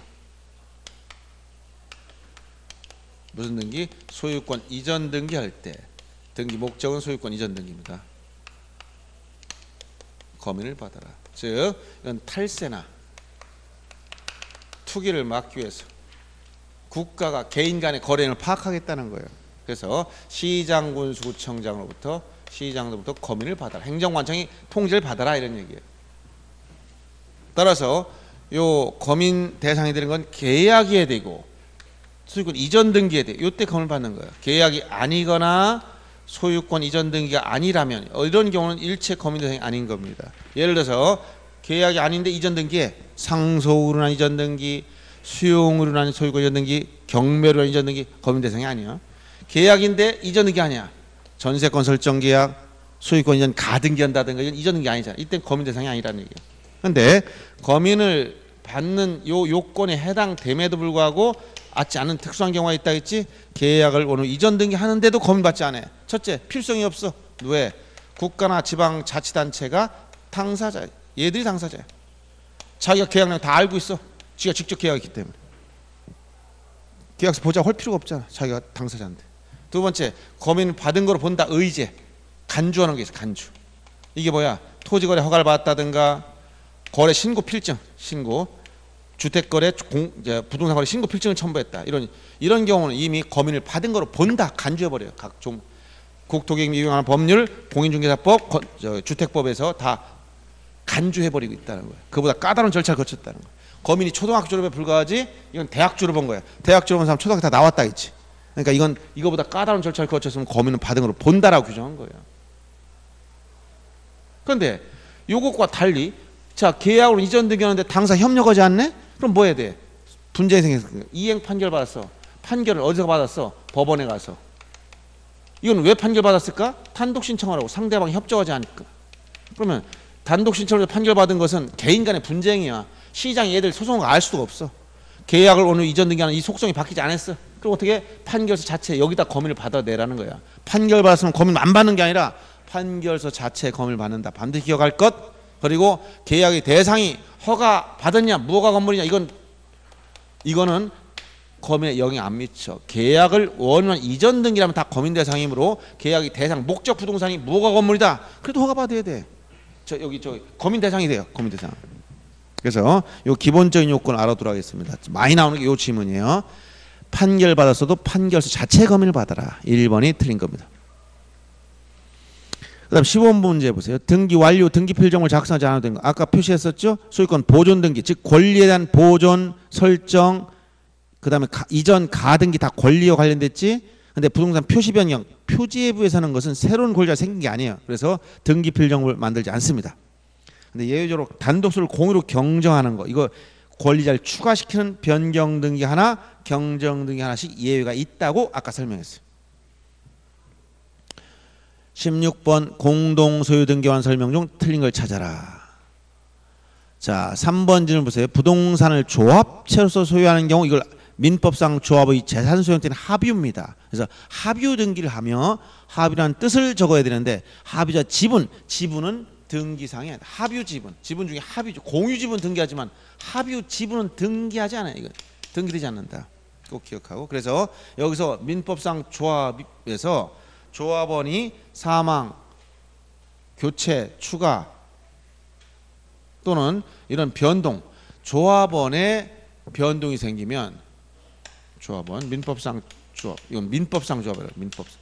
무슨 등기? 소유권 이전 등기 할 때 등기 목적은 소유권 이전 등기입니다. 검인을 받아라. 즉 이건 탈세나 투기를 막기 위해서 국가가 개인 간의 거래를 파악하겠다는 거예요. 그래서 시장군수구청장으로부터 시장으로부터 검인을 받아라. 행정관청이 통지를 받아라 이런 얘기예요. 따라서 요 검인 대상이 되는 건 계약이어야 되고 소유권 이전 등기에 돼. 요때 검을 받는 거예요. 계약이 아니거나 소유권 이전 등기가 아니라면 어, 이런 경우는 일체 검인 대상이 아닌 겁니다. 예를 들어서 계약이 아닌데 이전 등기에 상속으로 난 이전 등기, 수용으로 난 소유권 이전 등기, 경매로 난 이전 등기 검인 대상이 아니야. 계약인데 이전 등기 아니야. 전세권 설정 계약, 소유권 이전 가등기한다든가 이건 이전 등기 아니잖아. 이때 거민 대상이 아니라는 얘기야. 근데 거민을 받는 요 요건에 해당됨에도 불구하고 받지 않는 특수한 경우가 있다 했지. 계약을 오늘 이전 등기 하는데도 거민 받지 않아. 첫째, 필성이 없어. 왜? 국가나 지방 자치단체가 당사자. 얘들이 당사자야. 자기가 계약량 다 알고 있어. 지가 직접 계약했기 때문에. 계약서 보자 할 필요가 없잖아. 자기가 당사자인데. 두 번째, 거민 받은 거로 본다 의제. 간주하는 게 있어. 간주. 이게 뭐야? 토지거래 허가를 받았다든가 거래 신고 필증 신고 주택거래 공, 부동산 거래 신고 필증을 첨부했다. 이런 이런 경우는 이미 거민을 받은 거로 본다. 간주해 버려요. 각종 국토개혁 이용하는 법률, 공인중개사법, 거- 저, 주택법에서 다 간주해 버리고 있다는 거예요. 그보다 까다로운 절차를 거쳤다는 거예요. 거민이 초등학교 졸업에 불과하지 이건 대학 졸업한 거야. 대학 졸업한 사람 초등학교 다 나왔다 했지. 그러니까 이건 이거보다 까다로운 절차를 거쳤으면 거민은 받은 거로 본다라고 규정한 거예요. 그런데 요것과 달리 자 계약으로 이전 등기하는데 당사 협력하지 않네? 그럼 뭐 해야 돼? 분쟁이 생겼어. 이행 판결 받았어. 판결을 어디서 받았어? 법원에 가서. 이건 왜 판결 받았을까? 단독 신청하라고 상대방이 협조하지 않을까. 그러면 단독 신청을 판결 받은 것은 개인 간의 분쟁이야. 시장이 얘들 소송을 알 수가 없어. 계약을 오늘 이전 등기하는 이 속성이 바뀌지 않았어. 그럼 어떻게 판결서 자체 여기다 검인을 받아내라는 거야. 판결 받았으면 검인 안 받는 게 아니라 판결서 자체에 검인을 받는다. 반드시 기억할 것. 그리고 계약의 대상이 허가 받았냐, 무허가 건물이냐 이건 이거는 검인에 영향 안 미쳐. 계약을 원하는 이전 등기라면 다 검인 대상이므로 계약의 대상 목적 부동산이 무허가 건물이다. 그래도 허가 받아야 돼. 저 여기 저 검인 대상이 돼요. 검인 대상. 그래서 요 기본적인 요건 알아두라 하겠습니다. 많이 나오는 게 요 질문이에요. 판결 받았어도 판결서 자체 검인을 받아라. 1번이 틀린 겁니다. 그다음 15번 문제 보세요. 등기 완료 등기 필정을 작성하지 않아도 되는 거. 아까 표시했었죠? 소유권 보존 등기 즉 권리에 대한 보존 설정 그다음에 가, 이전 가등기 다 권리와 관련됐지. 근데 부동산 표시 변경 표지예부에서 하는 것은 새로운 권리가 생긴 게 아니에요. 그래서 등기 필정을 만들지 않습니다. 근데 예외적으로 단독수를 공유로 경정하는 거 이거 권리자를 추가시키는 변경 등기 하나, 경정 등기 하나씩 예외가 있다고 아까 설명했어요. 16번 공동 소유 등기관 설명 중 틀린 걸 찾아라. 자, 3번 질문 보세요. 부동산을 조합체로서 소유하는 경우 이걸 민법상 조합의 재산 소유권은 합유입니다. 그래서 합유 등기를 하며 합유라는 뜻을 적어야 되는데 합유자 지분, 지분은 등기상에 합유 지분, 지분 중에 합유죠. 공유 지분 등기하지만 합유 지분은 등기하지 않아요. 이거 등기되지 않는다. 꼭 기억하고. 그래서 여기서 민법상 조합에서 조합원이 사망, 교체, 추가 또는 이런 변동, 조합원의 변동이 생기면 조합원 민법상 조합 이건 민법상 조합이라 민법상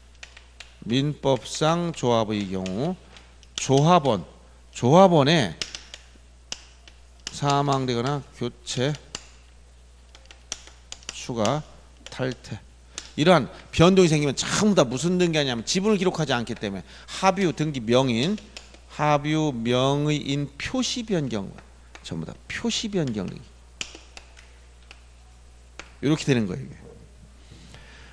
민법상 조합의 경우 조합원 조합원의 사망되거나 교체 추가 탈퇴 이러한 변동이 생기면 전부 다 무슨 등기하냐면 지분을 기록하지 않기 때문에 합유 등기 명인 합유 명의인 표시 변경 전부 다 표시 변경 이렇게 되는 거예요. 이게.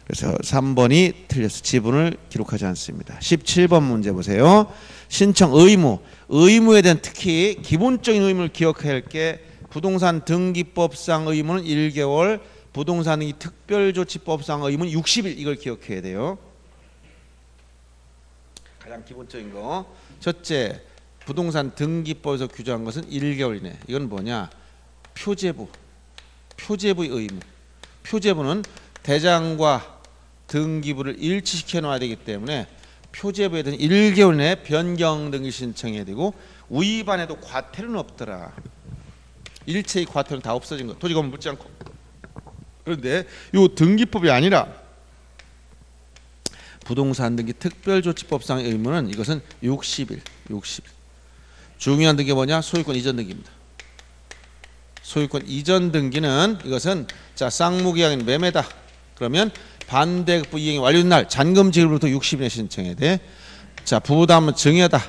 그래서 3번이 틀려서 지분을 기록하지 않습니다. 17번 문제 보세요. 신청 의무. 의무에 대한 특히 기본적인 의무를 기억해야 할 게 부동산 등기법상 의무는 1개월, 부동산 등기 특별조치법상 의무는 60일 이걸 기억해야 돼요. 가장 기본적인 거. 첫째, 부동산 등기법에서 규정한 것은 1개월 이내. 이건 뭐냐? 표제부. 표제부의 의무. 표제부는 대장과 등기부를 일치시켜 놔야 되기 때문에 표제부에 대한 1개월 내에 변경 등기 신청해야 되고 위반에도 과태료는 없더라. 일체의 과태료는 다 없어진 거. 토지건물 묻지 않고. 그런데 요 등기법이 아니라 부동산 등기 특별조치법상의 의무는 이것은 60일, 60일. 중요한 등기 뭐냐? 소유권 이전 등기입니다. 소유권 이전 등기는 이것은 자 쌍무계약인 매매다. 그러면 반대급부 이행이 완료된 날 잔금 지급부터 60일에 신청해야 돼. 자 부담은 증여다.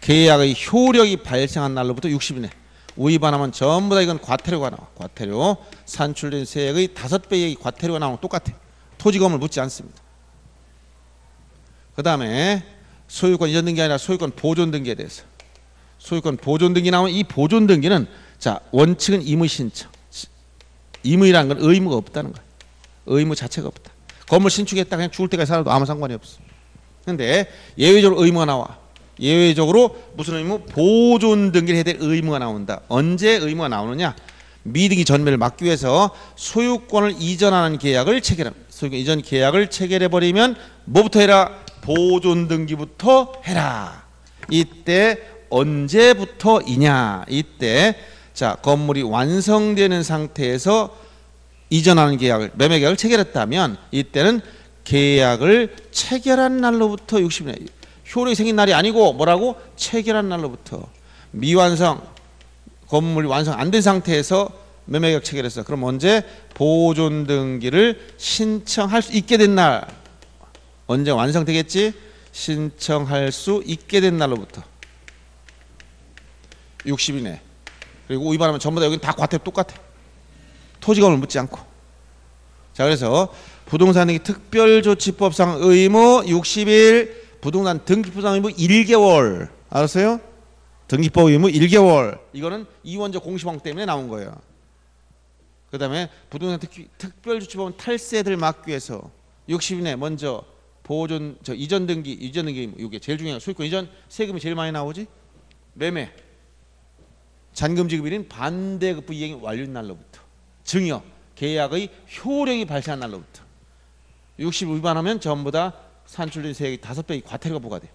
계약의 효력이 발생한 날로부터 60일에 위반하면 전부 다 이건 과태료가 나와. 과태료 산출된 세액의 다섯 배의 과태료가 나오는 거 똑같아. 토지금을 묻지 않습니다. 그 다음에 소유권 이전 등기 아니라 소유권 보존 등기에 대해서. 소유권 보존 등기 나오면 이 보존 등기는 자 원칙은 임의 신청. 임의라는 건 의무가 없다는 거야. 의무 자체가 없다. 건물 신축했다. 그냥 죽을 때까지 살아도 아무 상관이 없어. 근데 예외적으로 의무가 나와 예외적으로 무슨 의무? 보존 등기를 해야 될 의무가 나온다. 언제 의무가 나오느냐? 미등기 전매를 막기 위해서 소유권을 이전하는 계약을 체결함. 소유권 이전 계약을 체결해 버리면 뭐부터 해라? 보존 등기부터 해라. 이때 언제부터이냐? 이때 자 건물이 완성되는 상태에서 이전하는 계약을 매매 계약을 체결했다면 이때는 계약을 체결한 날로부터 60일 효력이 생긴 날이 아니고 뭐라고 체결한 날로부터 미완성 건물이 완성 안 된 상태에서 매매 계약 체결했어. 그럼 언제 보존 등기를 신청할 수 있게 된 날 언제 완성되겠지? 신청할 수 있게 된 날로부터 60이네. 그리고 위반하면 전부 다 여기는 다 과태 똑같아. 토지건물 묻지 않고. 자 그래서 부동산 등기 특별조치법상 의무 60일, 부동산 등기법상 의무 1개월. 알았어요? 등기법 의무 1개월. 이거는 이원적 공시방 때문에 나온 거예요. 그 다음에 부동산 특히 특별조치법은 탈세들 막기 위해서 60일에 먼저 보존 저 이전 등기 이전 등기 이게 제일 중요한 소유권 이전 세금이 제일 많이 나오지 매매 잔금 지급일인 반대급부 이행이 완료된 날로부터 증여 계약의 효력이 발생한 날로부터 60 위반하면 전부 다 산출된 세액이 다섯 배의 과태료가 부과돼.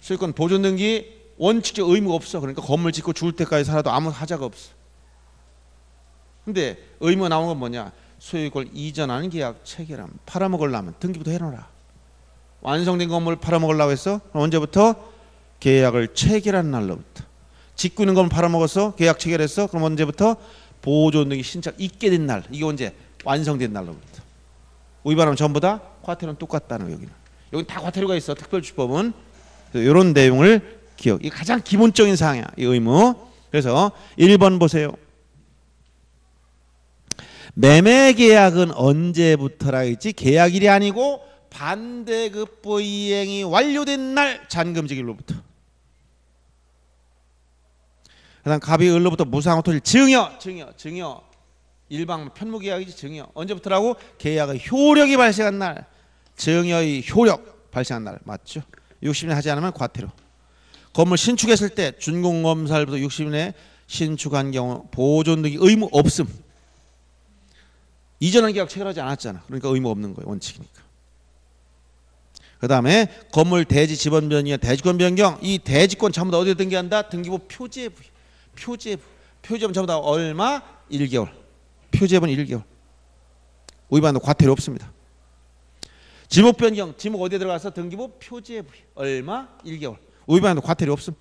소유권 보존 등기 원칙적 의무가 없어. 그러니까 건물 짓고 죽을 때까지 살아도 아무 하자가 없어. 근데 의무가 나온 건 뭐냐? 소유권 이전하는 계약 체결함. 팔아먹으려면 등기부터 해놔라. 완성된 건물 팔아먹으려고 했어? 언제부터? 계약을 체결한 날로부터. 짓고 있는 건물 팔아먹었어? 계약 체결했어? 그럼 언제부터? 보존 등기 신청 있게 된 날. 이게 언제? 완성된 날로부터. 위반하면 전부 다 과태료는 똑같다는 거 여기는. 여기 다 과태료가 있어. 특별주법은 이런 내용을 기억. 이 가장 기본적인 사항이야. 이 의무. 그래서 1번 보세요. 매매 계약은 언제부터라 했지? 계약일이 아니고 반대급부 이행이 완료된 날 잔금지기로부터. 그다음 갑이 을로부터 무상호 토지 증여, 증여, 증여. 일방 편무 계약이지 증여. 언제부터라고? 계약의 효력이 발생한 날. 증여의 효력 발생한 날 맞죠? 60년 하지 않으면 과태료. 건물 신축했을 때 준공검사일부터 60년 신축한 경우 보존 등이 의무 없음. 이전한 계약 체결하지 않았잖아. 그러니까 의무 없는 거예요. 원칙이니까. 그 다음에 건물 대지 지번 변이나 대지권 변경 이 대지권 전부 다 어디에 등기한다? 등기부 표제부 표제부 표제부 전부 다 얼마? 1개월 표제부는 1개월 위반도 과태료 없습니다 지목 변경 지목 어디에 들어가서 등기부 표제부 얼마? 1개월 위반도 과태료 없음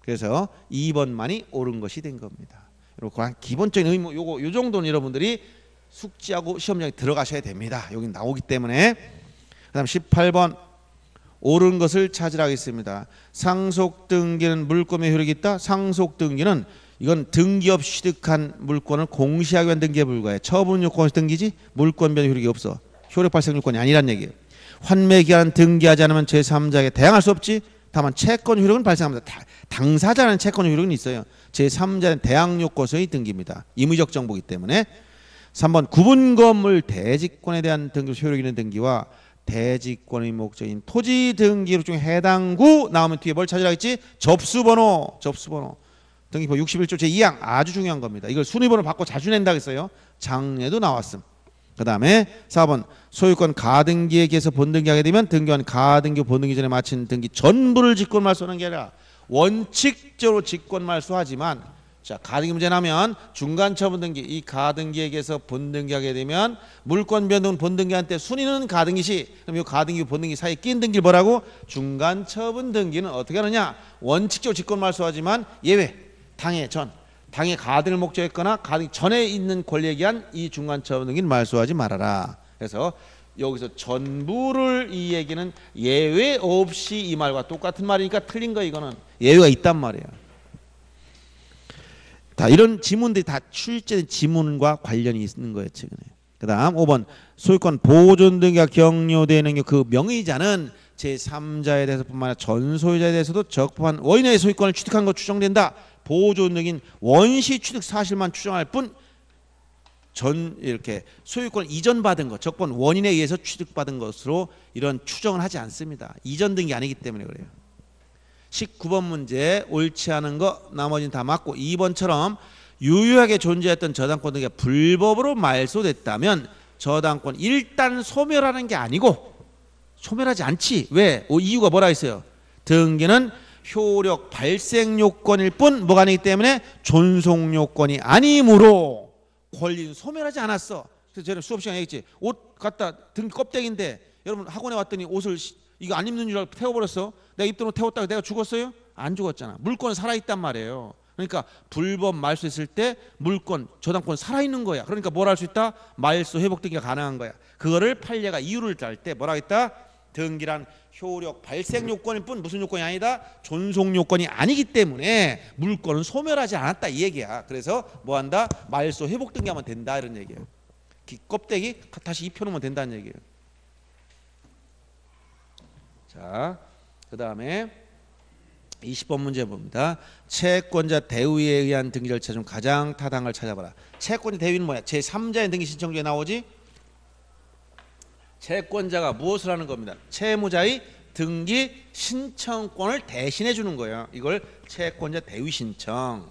그래서 2번만이 옳은 것이 된 겁니다 이렇게 기본적인 의무 요거 요 정도는 여러분들이 숙지하고 시험장에 들어가셔야 됩니다. 여기 나오기 때문에 그다음 18번 옳은 것을 찾으라 하겠습니다. 상속 등기는 물권의 효력이 있다. 상속 등기는 이건 등기 없이 취득한 물권을 공시하기 위한 등기에 불과해. 처분 요건 등기지 물권 변 효력이 없어. 효력 발생 요건이 아니란 얘기예요. 환매 기한 등기하지 않으면 제3자에게 대항할 수 없지. 다만 채권 효력은 발생합니다. 당사자는 채권 효력은 있어요. 제3자는 대항 요건서의 등기입니다. 임의적 정보이기 때문에 3번 구분 건물 대지권에 대한 등기 효력 있는 등기와 대지권의 목적인 토지 등기로 중에 해당 구 나오면 뒤에 뭘 찾으라 했지? 접수번호, 접수번호. 등기법 61조 제2항 아주 중요한 겁니다. 이걸 순위번호 받고 자주 낸다 했어요. 장례도 나왔음. 그 다음에 4번 소유권 가등기에 계서 본등기하게 되면 등기한 가등기 본등기 전에 마친 등기 전부를 직권 말소하는 게 아니라 원칙적으로 직권 말소하지만 자 가등기 문제 나면 중간 처분 등기 이 가등기에게서 본등기하게 되면 물권 변동 본등기한 때 순위는 가등기 시 그럼 이 가등기 본등기 사이에 낀 등기를 뭐라고 중간 처분 등기는 어떻게 하느냐 원칙적으로 직권 말소하지만 예외 당해 전 당해 가등을 목적했거나 가등 전에 있는 권리에 기한 이 중간 처분 등기는 말소하지 말아라 그래서 여기서 전부를 이 얘기는 예외 없이 이 말과 똑같은 말이니까 틀린 거 이거는 예외가 있단 말이야. 다 이런 지문들이 다 출제된 지문과 관련이 있는 거예요 최근에. 그다음 5번 소유권 보존 등기가 격려되는 그 명의자는 제3자에 대해서뿐만 아니라 전 소유자에 대해서도 적법한 원인의 소유권을 취득한 것 추정된다. 보존 등인 원시 취득 사실만 추정할 뿐 전 이렇게 소유권 이전받은 것, 적본 원인에 의해서 취득받은 것으로 이런 추정을 하지 않습니다. 이전 등기 아니기 때문에 그래요. 19번 문제 옳지 않은 거 나머지는 다 맞고 2번처럼 유효하게 존재했던 저당권 등기가 불법으로 말소됐다면 저당권 일단 소멸하는 게 아니고 소멸하지 않지. 왜? 오, 이유가 뭐라 했어요? 등기는 효력 발생 요건일 뿐 뭐가 아니기 때문에 존속 요건이 아니므로 권리는 소멸하지 않았어. 그래서 저는 수업 시간에 얘기했지. 옷 갖다 등 껍데기인데 여러분 학원에 왔더니 옷을 시- 이거 안 입는 줄 알고 태워버렸어. 내가 입던 옷 태웠다가 내가 죽었어요? 안 죽었잖아. 물건 살아있단 말이에요. 그러니까 불법 말소했을 때 물건 저당권 살아있는 거야. 그러니까 뭘 할 수 있다? 말소 회복 등기가 가능한 거야. 그거를 판례가 이유를 짤 때 뭐라 했다? 등기란 효력 발생 요건일 뿐 무슨 요건이 아니다? 존속 요건이 아니기 때문에 물건은 소멸하지 않았다 이 얘기야. 그래서 뭐 한다? 말소 회복 등기하면 된다 이런 얘기예요. 기- 껍데기 다시 입혀놓으면 된다는 얘기예요. 자, 그 다음에 20번 문제 봅니다. 채권자 대위에 의한 등기 절차 중 가장 타당을 찾아봐라. 채권자 대위는 뭐야? 제 3자의 등기 신청조에 나오지? 채권자가 무엇을 하는 겁니다. 채무자의 등기 신청권을 대신해 주는 거예요. 이걸 채권자 대위 신청.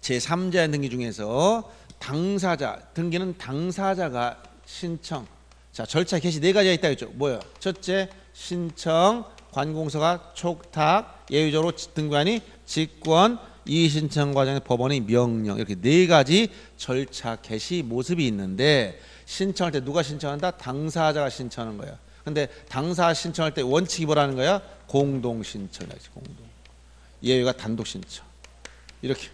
제 3자의 등기 중에서 당사자 등기는 당사자가 신청. 자 절차 개시 네 가지가 있다 했죠. 뭐요? 첫째 신청 관공서가 촉탁 예외적으로 등관이 직권 이의 신청 과정의 법원의 명령 이렇게 네 가지 절차 개시 모습이 있는데 신청할 때 누가 신청한다? 당사자가 신청하는 거야. 근데 당사 신청할 때 원칙이 뭐라는 거야? 공동 신청이지 공동. 예외가 단독 신청. 이렇게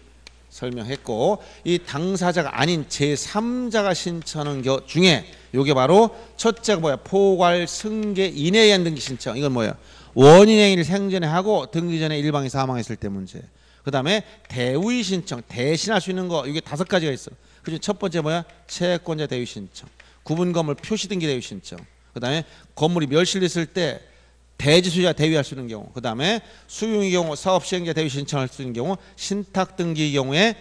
설명했고 이 당사자가 아닌 제3자가 신청하는 겨 중에 요게 바로 첫째가 뭐야? 포괄 승계 인해에 의한 등기 신청. 이건 뭐야? 원인 행위를 생전에 하고 등기 전에 일방이 사망했을 때 문제. 그다음에 대위 신청 대신할 수 있는 거 이게 다섯 가지가 있어. 그중 첫 번째 뭐야? 채권자 대위 신청. 구분 건물 표시 등기 대위 신청. 그다음에 건물이 멸실됐을 때 대지 소유자 대위할 수 있는 경우, 그 다음에 수용의 경우 사업 시행자 대위 신청할 수 있는 경우, 신탁 등기 경우에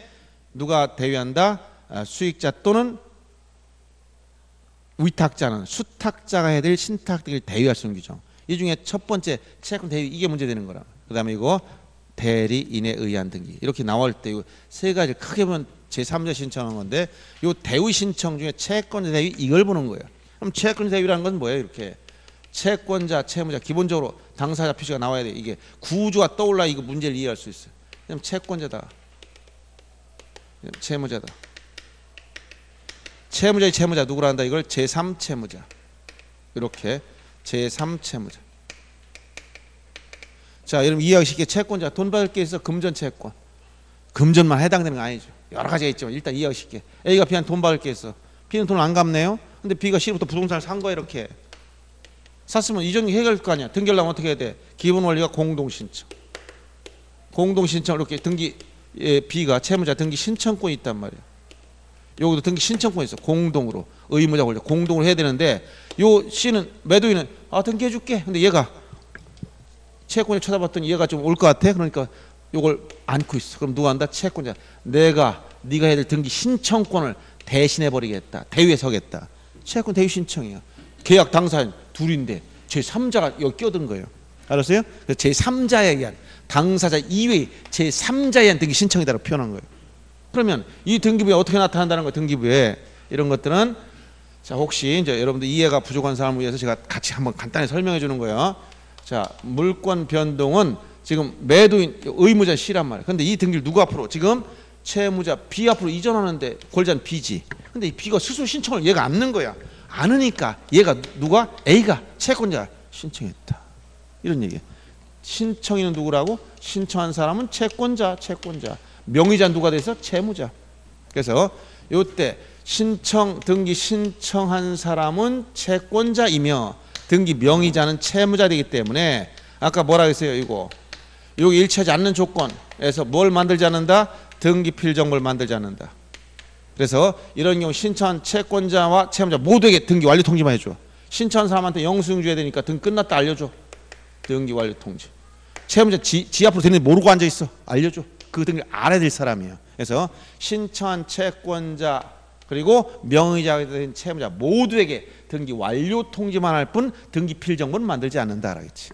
누가 대위한다? 아, 수익자 또는 위탁자는 수탁자가 해야 될 신탁 등기를 대위할 수 있는 규정. 이 중에 첫 번째 채권 대위 이게 문제되는 거라. 그 다음에 이거 대리인에 의한 등기 이렇게 나올 때 세 가지 크게 보면 제3자 신청한 건데 요 대위 신청 중에 채권자 대위 이걸 보는 거예요. 그럼 채권자 대위라는 건 뭐예요? 이렇게 채권자, 채무자 기본적으로 당사자 표시가 나와야 돼. 이게 구조가 떠올라 이거 문제를 이해할 수 있어요. 그럼 채권자다. 채무자다. 채무자의 채무자 누구라 한다? 이걸 제3 채무자. 이렇게 제3 채무자. 자, 여러분 이해하기 쉽게 채권자 돈 받을 게 있어 금전 채권. 금전만 해당되는 거 아니죠. 여러 가지가 있지만 일단 이해하기 쉽게. A가 B한테 돈 받을 게 있어. B는 돈을 안 갚네요. 근데 B가 C부터 부동산을 산 거야 이렇게. 샀으면 이전 해결할 거 아니야. 등기하려면 어떻게 해야 돼? 기본 원리가 공동 신청. 공동 신청 이렇게 등기 예, B가 채무자 등기 신청권이 있단 말이야. 여기도 등기 신청권이 있어. 공동으로 의무자 권리 공동으로 해야 되는데 요 C는 매도인은 아 등기해 줄게. 근데 얘가 채권을 쳐다봤더니 얘가 좀 올 것 같아. 그러니까 요걸 안고 있어. 그럼 누가 한다? 채권자. 내가 네가 해야 될 등기 신청권을 대신해 버리겠다. 대위에 서겠다. 채권 대위 신청이야. 계약 당사인 둘인데 제 3자가 여기 끼어든 거예요. 알았어요? 제 3자에 의한 당사자 이외의 제 3자에 의한 등기 신청이다라고 표현한 거예요. 그러면 이 등기부에 어떻게 나타난다는 거예요? 등기부에 이런 것들은 자 혹시 이제 여러분들 이해가 부족한 사람을 위해서 제가 같이 한번 간단히 설명해 주는 거예요. 자 물권 변동은 지금 매도인 의무자 C란 말이에요. 근데 이 등기를 누구 앞으로 지금 채무자 B 앞으로 이전하는데 권자는 B지. 근데 이 B가 스스로 신청을 얘가 안 넣은 거야. 않으니까 얘가 누가 A가 채권자 신청했다. 이런 얘기예요. 신청인은 누구라고? 신청한 사람은 채권자, 채권자. 명의자 누가 돼서 채무자. 그래서 요때 신청 등기 신청한 사람은 채권자이며 등기 명의자는 채무자 되기 때문에 아까 뭐라 했어요 이거 여기 일치하지 않는 조건에서 뭘 만들지 않는다 등기 필 정보를 만들지 않는다 그래서 이런 경우 신청 채권자와 채무자 모두에게 등기 완료 통지만 해줘. 신청한 사람한테 영수증 줘야 되니까 등 끝났다 알려줘. 등기 완료 통지. 채무자 지, 지 앞으로 되는지 모르고 앉아 있어. 알려줘. 그 등기를 알아야 될 사람이에요. 그래서 신청한 채권자 그리고 명의자가 된 채무자 모두에게 등기 완료 통지만 할 뿐 등기 필정보는 만들지 않는다 알겠지.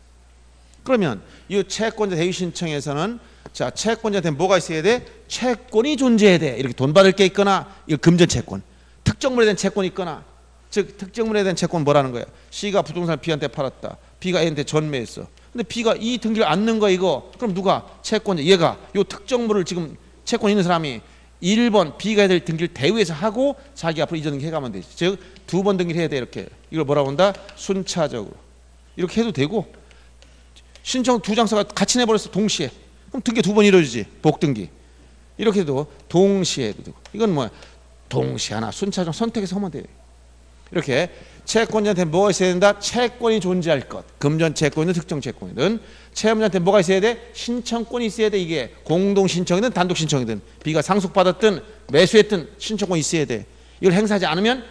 그러면 이 채권자 대위 신청에서는 자 채권자한테 뭐가 있어야 돼? 채권이 존재해야 돼. 이렇게 돈 받을 게 있거나 이거 금전 채권, 특정물에 대한 채권이 있거나 즉 특정물에 대한 채권 뭐라는 거야? C가 부동산을 B한테 팔았다. B가 A한테 전매했어. 근데 B가 이 등기를 안는 거 이거. 그럼 누가 채권자 얘가 요 특정물을 지금 채권 있는 사람이 1번 B가 해야 될 등기를 대위해서 하고 자기 앞으로 이전 등기 해가면 되지. 즉 두 번 등기를 해야 돼 이렇게. 이걸 뭐라고 한다? 순차적으로. 이렇게 해도 되고 신청 두 장서가 같이 내버렸어 동시에. 그럼 등기 두 번 이루어지지. 복등기. 이렇게 해도 동시에 되고. 이건 뭐야? 동시에 하나 순차적 선택해서 하면 돼. 이렇게 채권자한테 뭐가 있어야 된다? 채권이 존재할 것. 금전 채권이든 특정 채권이든 채무자한테 뭐가 있어야 돼? 신청권이 있어야 돼. 이게 공동 신청이든 단독 신청이든 B가 상속받았든 매수했든 신청권이 있어야 돼. 이걸 행사하지 않으면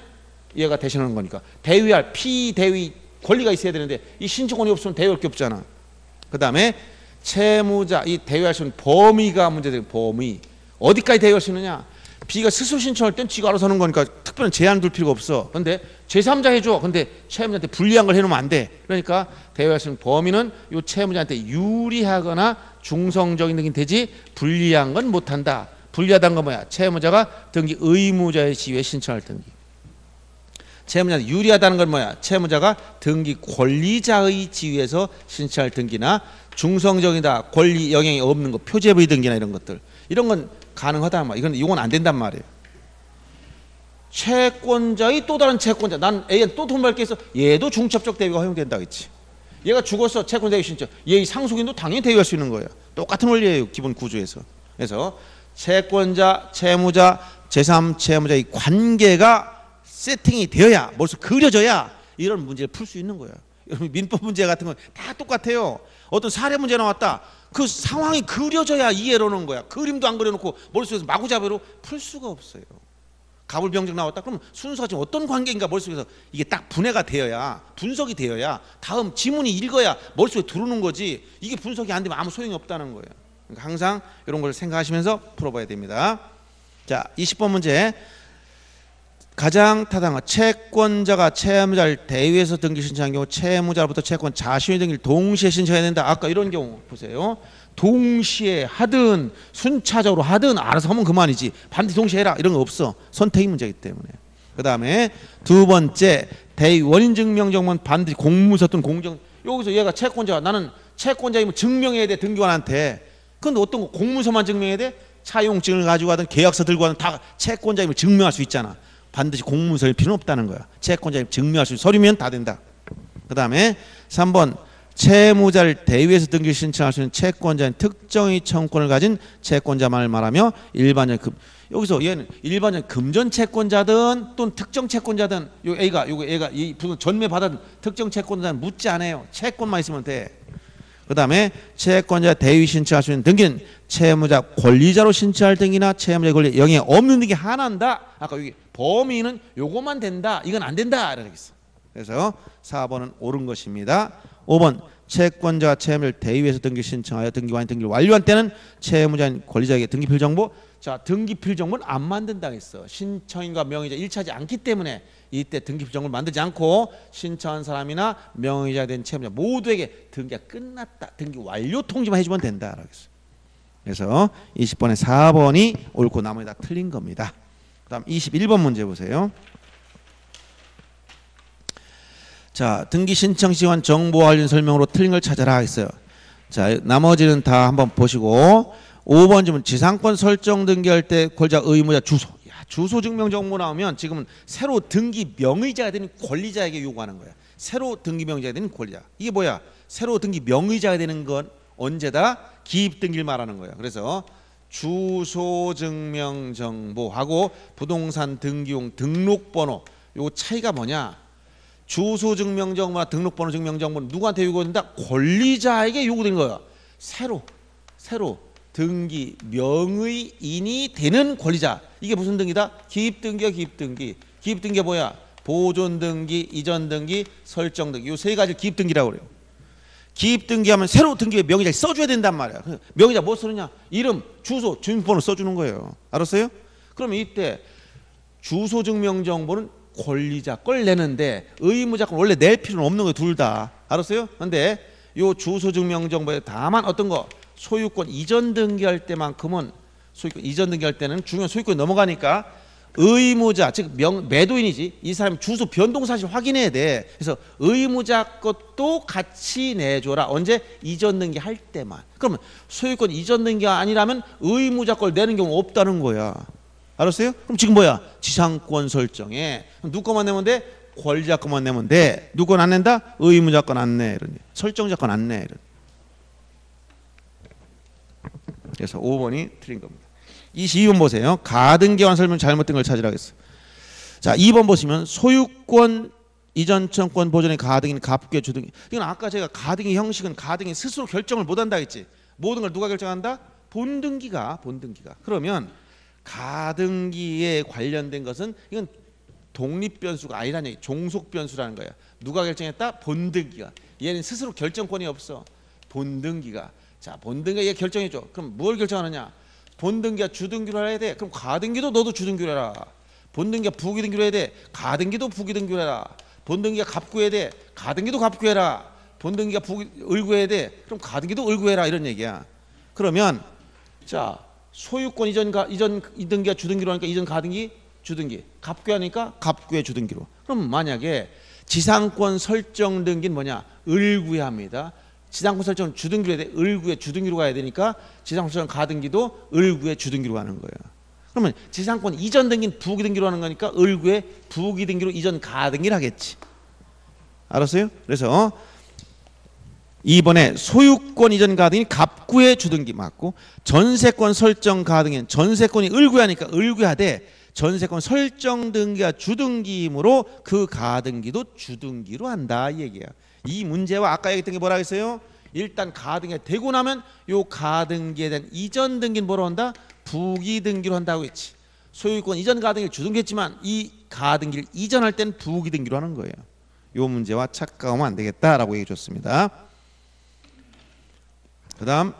얘가 대신하는 거니까 대위할 피대위 권리가 있어야 되는데 이 신청권이 없으면 대위할 게 없잖아. 그 다음에 채무자 이 대위할 수 있는 범위가 문제돼요. 범위 어디까지 대위할 수 있느냐? B가 스스로 신청할 땐 지가 알아서 하는 거니까 특별한 제한 둘 필요가 없어. 근데 제3자 해줘. 근데 채무자한테 불리한 걸 해놓으면 안 돼. 그러니까 있는 범위는 요 채무자한테 유리하거나 중성적인 등이 되지 불리한 건 못한다. 불리하다는 건 뭐야? 채무자가 등기 의무자의 지위에 신청할 등기. 채무자한테 유리하다는 건 뭐야? 채무자가 등기 권리자의 지위에서 신청할 등기나 중성적이다 권리 영향이 없는 거 표제부의 등기나 이런 것들 이런 건 가능하다. 말. 이건 이건 안 된단 말이에요. 채권자의 또 다른 채권자. 난 A한테 또돈 받을 게 있어 얘도 중첩적 대위가 허용된다 그랬지. 얘가 죽었어 채권 대위 신청. 얘 상속인도 당연히 대위할 수 있는 거예요. 똑같은 원리예요 기본 구조에서. 그래서 채권자 채무자 제3 채무자의 관계가 세팅이 되어야 벌써 그려져야 이런 문제를 풀 수 있는 거예요. 여러분 민법 문제 같은 건 다 똑같아요. 어떤 사례 문제 나왔다 그 상황이 그려져야 이해를 하는 거야. 그림도 안 그려놓고 머릿속에서 마구잡이로 풀 수가 없어요. 갑을병정 나왔다. 그러면 순서가 지금 어떤 관계인가 머릿속에서 이게 딱 분해가 되어야 분석이 되어야 다음 지문이 읽어야 머릿속에 들어오는 거지. 이게 분석이 안 되면 아무 소용이 없다는 거예요. 그러니까 항상 이런 걸 생각하시면서 풀어봐야 됩니다. 자 20번 문제 가장 타당한 채권자가 채무자를 대위해서 등기 신청한 경우 채무자로부터 채권 자신의 등기를 동시에 신청해야 된다. 아까 이런 경우 보세요. 동시에 하든 순차적으로 하든 알아서 하면 그만이지. 반드시 동시에 해라. 이런 거 없어. 선택이 문제이기 때문에. 그 다음에 두 번째 대위 원인 증명 정보는 반드시 공문서 또는 공정. 여기서 얘가 채권자가 나는 채권자임을 증명해야 돼 등기관한테. 근데 어떤 거? 공문서만 증명해야 돼? 차용증을 가지고 하든 계약서 들고 하든 다 채권자임을 증명할 수 있잖아 반드시 공문서일 필요는 없다는 거야 채권자임 증명할 수 있는 서류면 다 된다 그 다음에 3번 채무자를 대위해서 등기 신청할 수 있는 채권자인 특정의 청권을 가진 채권자만을 말하며 일반적 금 여기서 얘는 일반적 금전 채권자든 또는 특정 채권자든 요 A가 요거 A가 이 전매 받은 특정 채권자는 묻지 않아요. 채권만 있으면 돼. 그 다음에 채권자 대위 신청할 수 있는 등기는 채무자 권리자로 신청할 등기나 채무자 권리 영향 없는 등기 하나인다. 아까 여기 범위는 요것만 된다. 이건 안 된다. 이렇게 있어. 그래서 4번은 옳은 것입니다. 5번 채권자가 채무를 대위해서 등기 신청하여 등기관이 등기를 완료한 때는 채무자인 권리자에게 등기필 정보 자 등기필 정보는 안 만든다 했어 신청인과 명의자 일치하지 않기 때문에 이때 등기필 정보를 만들지 않고 신청한 사람이나 명의자 된 채무자 모두에게 등기가 끝났다 등기 완료 통지만 해주면 된다 라고 했어 그래서 20번에 4번이 옳고 나머지 다 틀린 겁니다 그 다음 21번 문제 보세요 자, 등기 신청 시간 정보 관련 설명으로 틀린 걸 찾아라 했어요. 자, 나머지는 다 한번 보시고 5번 질문 지상권 설정 등기할 때 권자 의무자 주소. 야, 주소 증명 정보 나오면 지금은 새로 등기 명의자가 되는 권리자에게 요구하는 거야. 새로 등기 명의자가 되는 권리자. 이게 뭐야? 새로 등기 명의자가 되는 건 언제다? 기입 등기를 말하는 거야. 그래서 주소 증명 정보하고 부동산 등기용 등록번호 요 차이가 뭐냐? 주소 증명정보나 등록번호 증명정보는 누구한테 요구된다? 권리자에게 요구된 거야. 새로 새로 등기 명의인이 되는 권리자. 이게 무슨 등기다? 기입등기야 기입등기. 기입등기가 뭐야? 보존등기, 이전등기, 설정등기. 요 세 가지 기입등기라고 그래요. 기입 등기하면 새로 등기에 명의자 써줘야 된단 말이야. 그 명의자 뭐 쓰느냐? 이름, 주소, 주민번호 써주는 거예요. 알았어요? 그러면 이때 주소 증명 정보는 권리자 걸 내는데 의무자건 원래 낼 필요는 없는 거예요. 둘 다. 알았어요? 근데 요 주소 증명 정보에 다만 어떤 거 소유권 이전 등기할 때만큼은 소유권 이전 등기할 때는 중요한 소유권이 넘어가니까 의무자 즉 명, 매도인이지 이 사람 주소 변동 사실 확인해야 돼. 그래서 의무자 것도 같이 내줘라. 언제 이전 등기 할 때만. 그러면 소유권 이전 등기가 아니라면 의무자 걸 내는 경우 없다는 거야. 알았어요? 그럼 지금 뭐야? 지상권 설정에 누구 거만 내면 돼? 권리자 거만 내면 돼. 누구 건안 낸다? 의무자 건 안 내. 이런 설정자 건 안 내. 이런. 그래서 5번이 틀린 겁니다. 22번 보세요. 가등기관 설명 잘못된 걸 찾으라겠어요. 자, 2번 보시면 소유권 이전 청권 보존의 가등인 갑괴 주등. 이건 아까 제가 가등기 형식은 가등이 스스로 결정을 못 한다 했지. 모든 걸 누가 결정한다? 본등기가 본등기가. 그러면 가등기에 관련된 것은 이건 독립 변수가 아니라는 얘기. 종속 변수라는 거야. 누가 결정했다? 본등기가. 얘는 스스로 결정권이 없어. 본등기가. 자, 본등기가 얘 결정해 줘. 그럼 뭘 결정하느냐? 본등기가 주등기로 해야 돼. 그럼 가등기도 너도 주등기로 해라. 본등기가 부기등기로 해야 돼. 가등기도 부기등기로 해라. 본등기가 갑구해야 돼. 가등기도 갑구해라. 본등기가 부기, 을구해야 돼. 그럼 가등기도 을구해라 이런 얘기야. 그러면 자 소유권 이전 가 이전 이등기가 주등기로 하니까 이전 가등기 주등기 갑구하니까 갑구의 주등기로. 그럼 만약에 지상권 설정 등기는 뭐냐? 을구해야 합니다. 지상권 설정 주등기로 해야 돼. 을구의 주등기로 가야 되니까 지상권 설정 가등기도 을구의 주등기로 가는 거예요. 그러면 지상권 이전 등기는 부기 등기로 하는 거니까 을구의 부기 등기로 이전 가등기를 하겠지. 알았어요? 그래서 이번에 소유권 이전 가등이 갑구의 주등기 맞고 전세권 설정 가등인 전세권이 을구하니까 을구하되 전세권 설정 등기가 주등기이므로 그 가등기도 주등기로 한다 이 얘기야. 이 문제와 아까 얘기했던 게 뭐라 했어요? 일단 가등기가 되고 나면 요 가등기에 대한 이전 등기는 뭐로 한다? 부기 등기로 한다고 했지. 소유권 이전 가등기를 주등기했지만 이 가등기를 이전할 땐 부기 등기로 하는 거예요. 요 문제와 착각하면 안 되겠다라고 얘기해 줬습니다. 그다음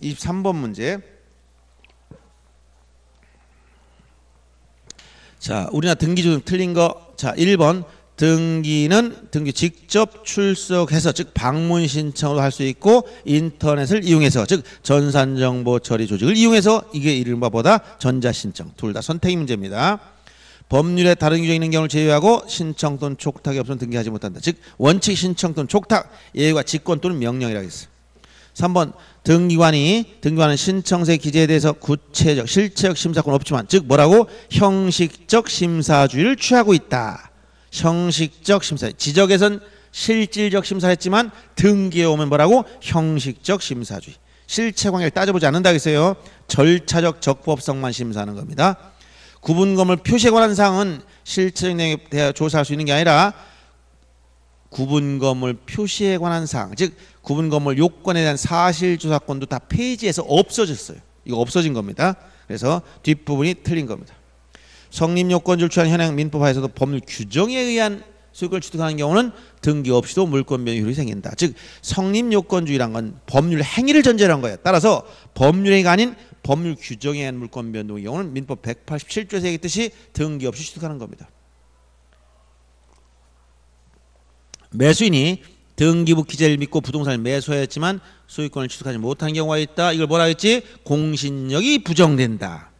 23번 문제. 자, 우리나라 등기 중 틀린 거. 자, 1번 등기는 등기 직접 출석해서 즉 방문 신청으로 할수 있고 인터넷을 이용해서 즉 전산 정보 처리 조직을 이용해서 이게 이른바 보다 전자 신청 둘 다 선택 문제입니다. 법률에 다른 규정이 있는 경우를 제외하고 신청 또는 촉탁이 없으면 등기하지 못한다. 즉 원칙 신청 또는 촉탁 예외가 직권 또는 명령이라고 했어요. 3번 등기관이 등기관은 신청세 기재에 대해서 구체적 실체적 심사권 없지만 즉 뭐라고 형식적 심사주의를 취하고 있다. 형식적 심사 지적에선 실질적 심사했지만 등기에 오면 뭐라고 형식적 심사주의 실체 관계를 따져보지 않는다 했어요. 절차적 적법성만 심사하는 겁니다. 구분검을 표시에 관한 사항은 실체적 내용에 대해 조사할 수 있는 게 아니라 구분 건물 표시에 관한 사항, 즉 구분 건물 요건에 대한 사실 조사권도 다 페이지에서 없어졌어요. 이거 없어진 겁니다. 그래서 뒷부분이 틀린 겁니다. 성립 요건을 취한 현행 민법하에서도 법률 규정에 의한 소유권을 취득하는 경우는 등기 없이도 물권 변율이 생긴다. 즉 성립 요건주의란 건 법률 행위를 전제로 한 거예요. 따라서 법률 행위가 아닌 법률 규정에 의한 물권 변동의 경우는 민법 187조에서 얘기했듯이 등기 없이 취득하는 겁니다. 매수인이 등기부 기재를 믿고 부동산을 매수하였지만 소유권을 취득하지 못한 경우가 있다. 이걸 뭐라 했지? 공신력이 부정된다.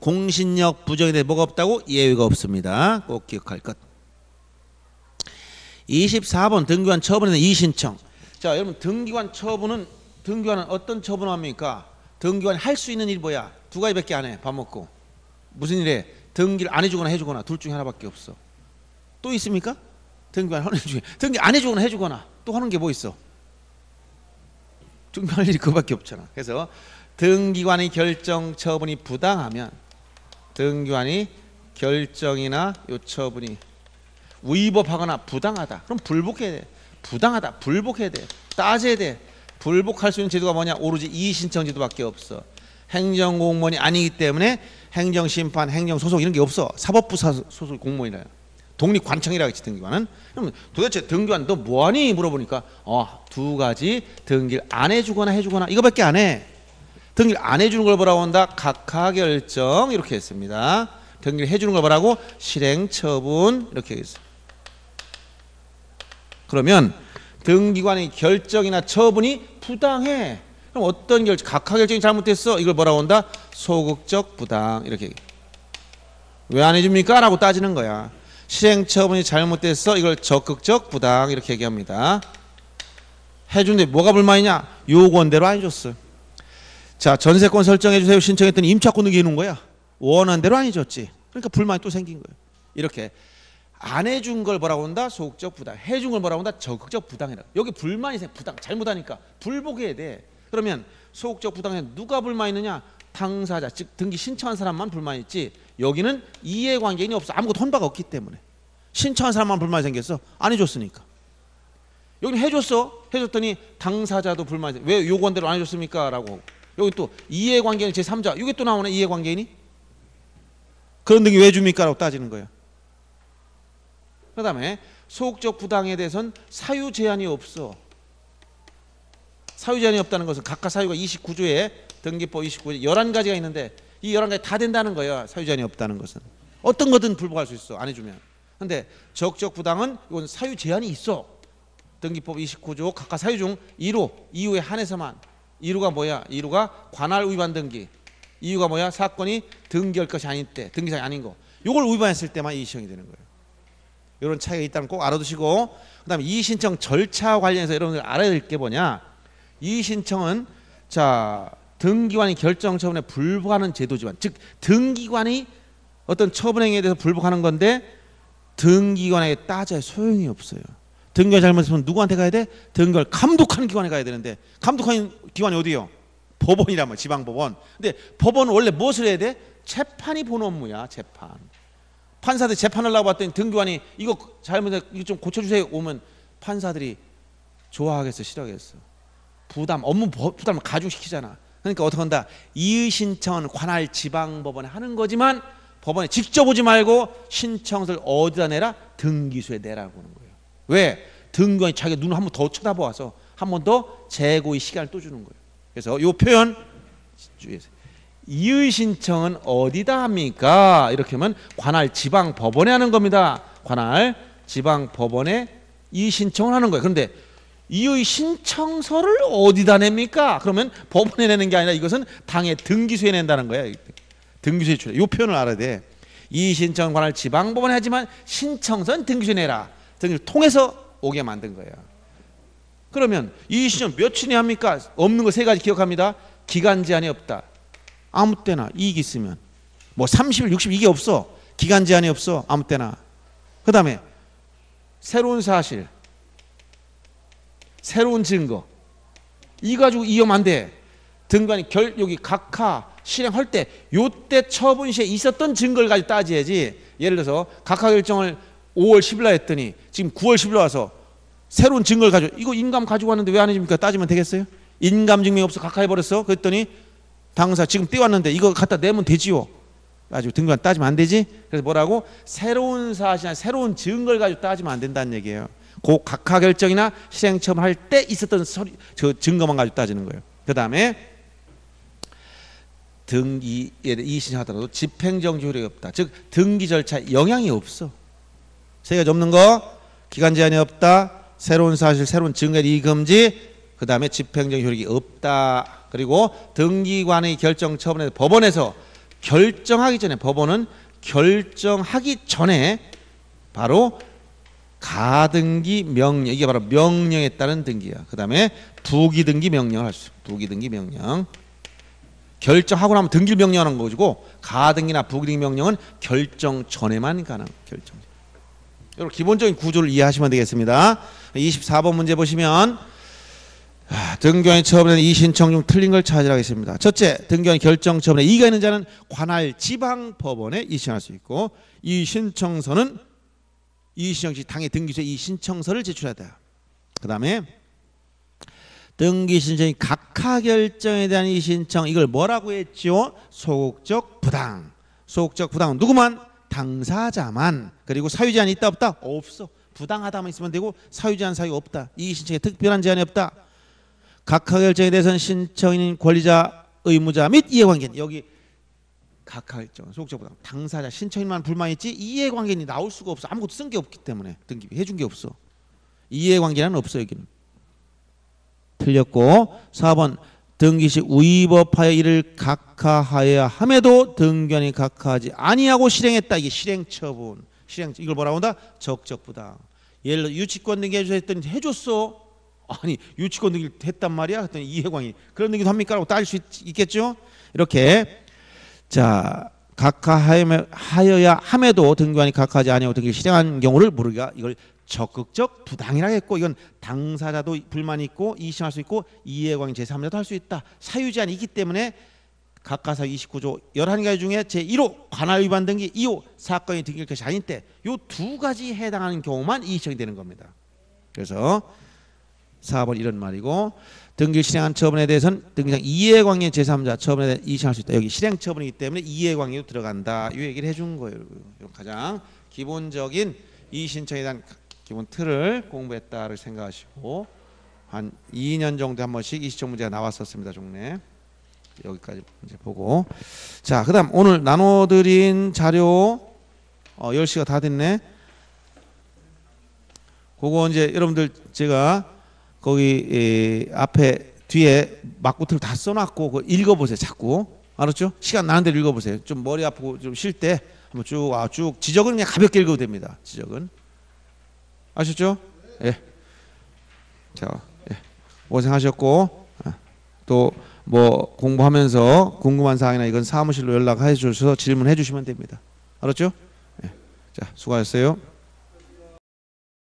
공신력 부정에 대해 뭐가 없다고? 예외가 없습니다. 꼭 기억할 것. 24번 등기관 처분에 대한 이신청. 자, 여러분 등기관 처분은 등기관은 어떤 처분을 합니까? 등기관이 할 수 있는 일 뭐야? 두 가지밖에 안 해. 밥 먹고. 무슨 일에? 등기를 안 해주거나 해주거나 둘 중에 하나밖에 없어. 또 있습니까? 등기관 하는 중에 등기 안 해주거나 해주거나 또 하는 게 뭐 있어? 등기할 일이 그밖에 없잖아. 그래서 등기관의 결정 처분이 부당하면 등기관이 결정이나 요 처분이 위법하거나 부당하다. 그럼 불복해야 돼. 부당하다. 불복해야 돼. 따져야 돼. 불복할 수 있는 제도가 뭐냐? 오로지 이의신청 제도밖에 없어. 행정공무원이 아니기 때문에 행정심판, 행정소속 이런 게 없어. 사법부 사- 소속 공무원이라요. 독립관청이라 했지 등기관은. 그럼 도대체 등기관 너 뭐하니 물어보니까 어, 두 가지 등기를 안 해주거나 해주거나 이거밖에 안 해. 등기를 안 해주는 걸 뭐라고 한다? 각하 결정 이렇게 했습니다. 등기를 해주는 걸 뭐라고? 실행 처분 이렇게 했어. 그러면 등기관의 결정이나 처분이 부당해. 그럼 어떤 결정, 각하 결정이 잘못됐어? 이걸 뭐라고 한다? 소극적 부당 이렇게. 왜 안 해줍니까? 라고 따지는 거야. 실행 처분이 잘못됐어? 이걸 적극적 부당 이렇게 얘기합니다. 해준데 뭐가 불만이냐? 요건대로 안 해줬어. 자 전세권 설정해 주세요 신청했더니 임차권 등기해 놓은 거야. 원한 대로 안 해줬지. 그러니까 불만이 또 생긴 거예요. 이렇게 안 해준 걸 뭐라고 한다? 소극적 부당. 해준 걸 뭐라고 한다? 적극적 부당이라. 여기 불만이 생 부당 잘못하니까 불복해야 돼. 그러면 소극적 부당에 누가 불만 있느냐? 당사자 즉 등기 신청한 사람만 불만 있지. 여기는 이해관계인이 없어. 아무것도 혼바가 없기 때문에 신청한 사람만 불만이 생겼어. 안 해줬으니까. 여기는 해줬어. 해줬더니 당사자도 불만이 생- 왜 요건대로 안 해줬습니까? 라고 여기 또 이해관계인 제3자 이게 또 나오네 이해관계인이 그런 등이 왜 줍니까? 라고 따지는 거예요. 그 다음에 소극적 부당에 대해서는 사유 제한이 없어. 사유 제한이 없다는 것은 각각 사유가 29조에 등기법 29조 11가지가 있는데 이 11가지 다 된다는 거예요. 사유 제한이 없다는 것은. 어떤 거든 불복할 수 있어. 안 해주면. 근데 적적 부당은 이건 사유 제한이 있어. 등기법 29조 각각 사유 중 2로 이유에 한해서만 2루가 뭐야? 2루가 관할 위반 등기. 이유가 뭐야? 사건이 등기할 것이 아닌 때, 등기사항이 아닌 거. 요걸 위반했을 때만 이의신청이 되는 거예요. 이런 차이가 있다는 꼭 알아두시고 그다음에 이의신청 절차 관련해서 여러분들 알아야 될 게 뭐냐? 이의신청은 자 등기관이 결정 처분에 불복하는 제도지만 즉 등기관이 어떤 처분 행위에 대해서 불복하는 건데 등기관에게 따져야 소용이 없어요. 등기관 잘못했으면 누구한테 가야 돼? 등기관을 감독하는 기관에 가야 되는데 감독하는 기관이 어디요? 법원이라면 지방법원. 근데 법원은 원래 무엇을 해야 돼? 재판이 본 업무야. 재판. 판사들 재판을 하고 봤더니 등기관이 이거 잘못해 이거 좀 고쳐주세요 오면 판사들이 좋아하겠어 싫어하겠어 부담 업무 버- 부담을 가중시키잖아 그러니까 어떻게 한다 이의 신청은 관할 지방법원에 하는 거지만 법원에 직접 오지 말고 신청서를 어디다 내라 등기소에 내라고 하는 거예요 왜 등기관이 자기 눈을 한 번 더 쳐다보아서 한 번 더 재고의 시간을 또 주는 거예요 그래서 이 표현 이의 신청은 어디다 합니까? 이렇게 하면 관할 지방 법원에 하는 겁니다. 관할 지방 법원에 이의 신청을 하는 거예요. 그런데 이의 신청서를 어디다 냅니까? 그러면 법원에 내는 게 아니라 이것은 당의 등기소에 낸다는 거예요. 등기소에. 이 표현을 알아야 돼. 이의 신청 관할 지방 법원에 하지만 신청서는 등기소에 내라. 등기를 통해서 오게 만든 거예요. 그러면 이의 신청 며칠이 합니까? 없는 거 세 가지 기억합니다. 기간 제한이 없다. 아무 때나 이익 있으면 뭐 30일 60일 이게 없어 기간 제한이 없어 아무 때나 그 다음에 새로운 사실 새로운 증거 이 가지고 이용 안 돼 등간이 결 여기 각하 실행할 때 요때 처분 시에 있었던 증거를 가지고 따져야지 예를 들어서 각하 결정을 5월 10일 날 했더니 지금 9월 10일 와서 새로운 증거를 가지고 이거 인감 가지고 왔는데 왜 안 해줍니까 따지면 되겠어요 인감 증명이 없어 각하 해버렸어 그랬더니 당사 지금 띄웠는데 이거 갖다 내면 되지요. 가지고 등관 따지면 안 되지. 그래서 뭐라고 새로운 사실이나 새로운 증거를 가지고 따지면 안 된다는 얘기예요. 그 각하 결정이나 실행 처분할 때 있었던 서리, 저 증거만 가지고 따지는 거예요. 그 다음에 등기에 이의신청하더라도 집행정지 효력이 없다. 즉 등기 절차에 영향이 없어. 세 가지 없는 거 기간 제한이 없다. 새로운 사실, 새로운 증거의 이의 금지. 그 다음에 집행정 효력이 없다. 그리고 등기관의 결정 처분에 법원에서 결정하기 전에 법원은 결정하기 전에 바로 가등기 명령 이게 바로 명령에 따른 등기야. 그 다음에 부기등기 명령을 할 수. 부기등기 명령. 결정하고 나면 등기 명령하는 거고 가등기나 부기등기 명령은 결정 전에만 가능. 결정. 여러분 기본적인 구조를 이해하시면 되겠습니다. 24번 문제 보시면 아, 등교원이 처분한 이 신청 중 틀린 걸 찾으라겠습니다. 첫째, 등교원 결정 처분에 이의가 있는 자는 관할 지방 법원에 이신할 수 있고 이 신청서는 이 신청 시 당의 등기소에 이 신청서를 제출하다. 그다음에 등기 신청이 각하 결정에 대한 이 신청 이걸 뭐라고 했죠? 소극적 부당. 소극적 부당은 누구만 당사자만 그리고 사유 제한이 있다 없다? 없어. 부당하다만 있으면 되고 사유 제한 사유 없다. 이 신청에 특별한 제한이 없다. 각하 결정에 대해서는 신청인 권리자, 의무자 및 이해관계인 여기 각하 결정, 소극적 부당, 당사자, 신청인만 불만 있지 이해관계인이 나올 수가 없어. 아무것도 쓴 게 없기 때문에 등기비 해준 게 없어. 이해관계는 없어 여기는. 틀렸고 4번 등기 시 위법하여 이를 각하하여야 함에도 등기관이 각하하지 아니하고 실행했다. 이게 실행처분 실행 이걸 뭐라고 한다? 적적 부당. 예를 들어 유치권 등기 해줘 했더니 해줬어. 아니 유치권 등기 했단 말이야? 했더니 이해관이. 그런 등기도 합니까? 라고 따질 수 있, 있겠죠? 이렇게. 자 각하하여야 함에도 등기관이 각하하지 아니하고 등기를 실행한 경우를 모르기가 이걸 적극적 부당이라 했고 이건 당사자도 불만이 있고 이심할 수 있고 이해관계 제3자도 할 수 있다. 사유 제한이 있기 때문에 각가사 29조 11가지 중에 제1호 관할 위반 등기 2호 사건이 등기일 것이 아닌 때 요 두 가지 해당하는 경우만 이의청이 되는 겁니다. 그래서 4번 이런 말이고 등기 실행한 처분에 대해서는 등기상 이해관계 제3자 처분에 대해 이의청할 수 있다. 여기 실행 처분이기 때문에 이해관계도 들어간다. 이 얘기를 해준 거예요. 가장 기본적인 이의신청에 대한 기본 틀을 공부했다를 생각하시고 한 2년 정도 한 번씩 이시청 문제가 나왔었습니다 종래. 여기까지 이제 보고. 자 그다음 오늘 나눠드린 자료 어, 10시가 다 됐네. 그거 이제 여러분들 제가 거기 에, 앞에 뒤에 막구틀 다 써놨고 그거 읽어보세요 자꾸. 알았죠? 시간 나는 대로 읽어보세요. 좀 머리 아프고 좀 쉴 때 한번 쭉, 아, 쭉 지적은 그냥 가볍게 읽어도 됩니다 지적은 아셨죠? 예. 자, 예. 고생하셨고 아, 또뭐 공부하면서 궁금한 사항이나 이건 사무실로 연락해 주셔서 질문해 주시면 됩니다. 알았죠? 예. 자, 수고하셨어요.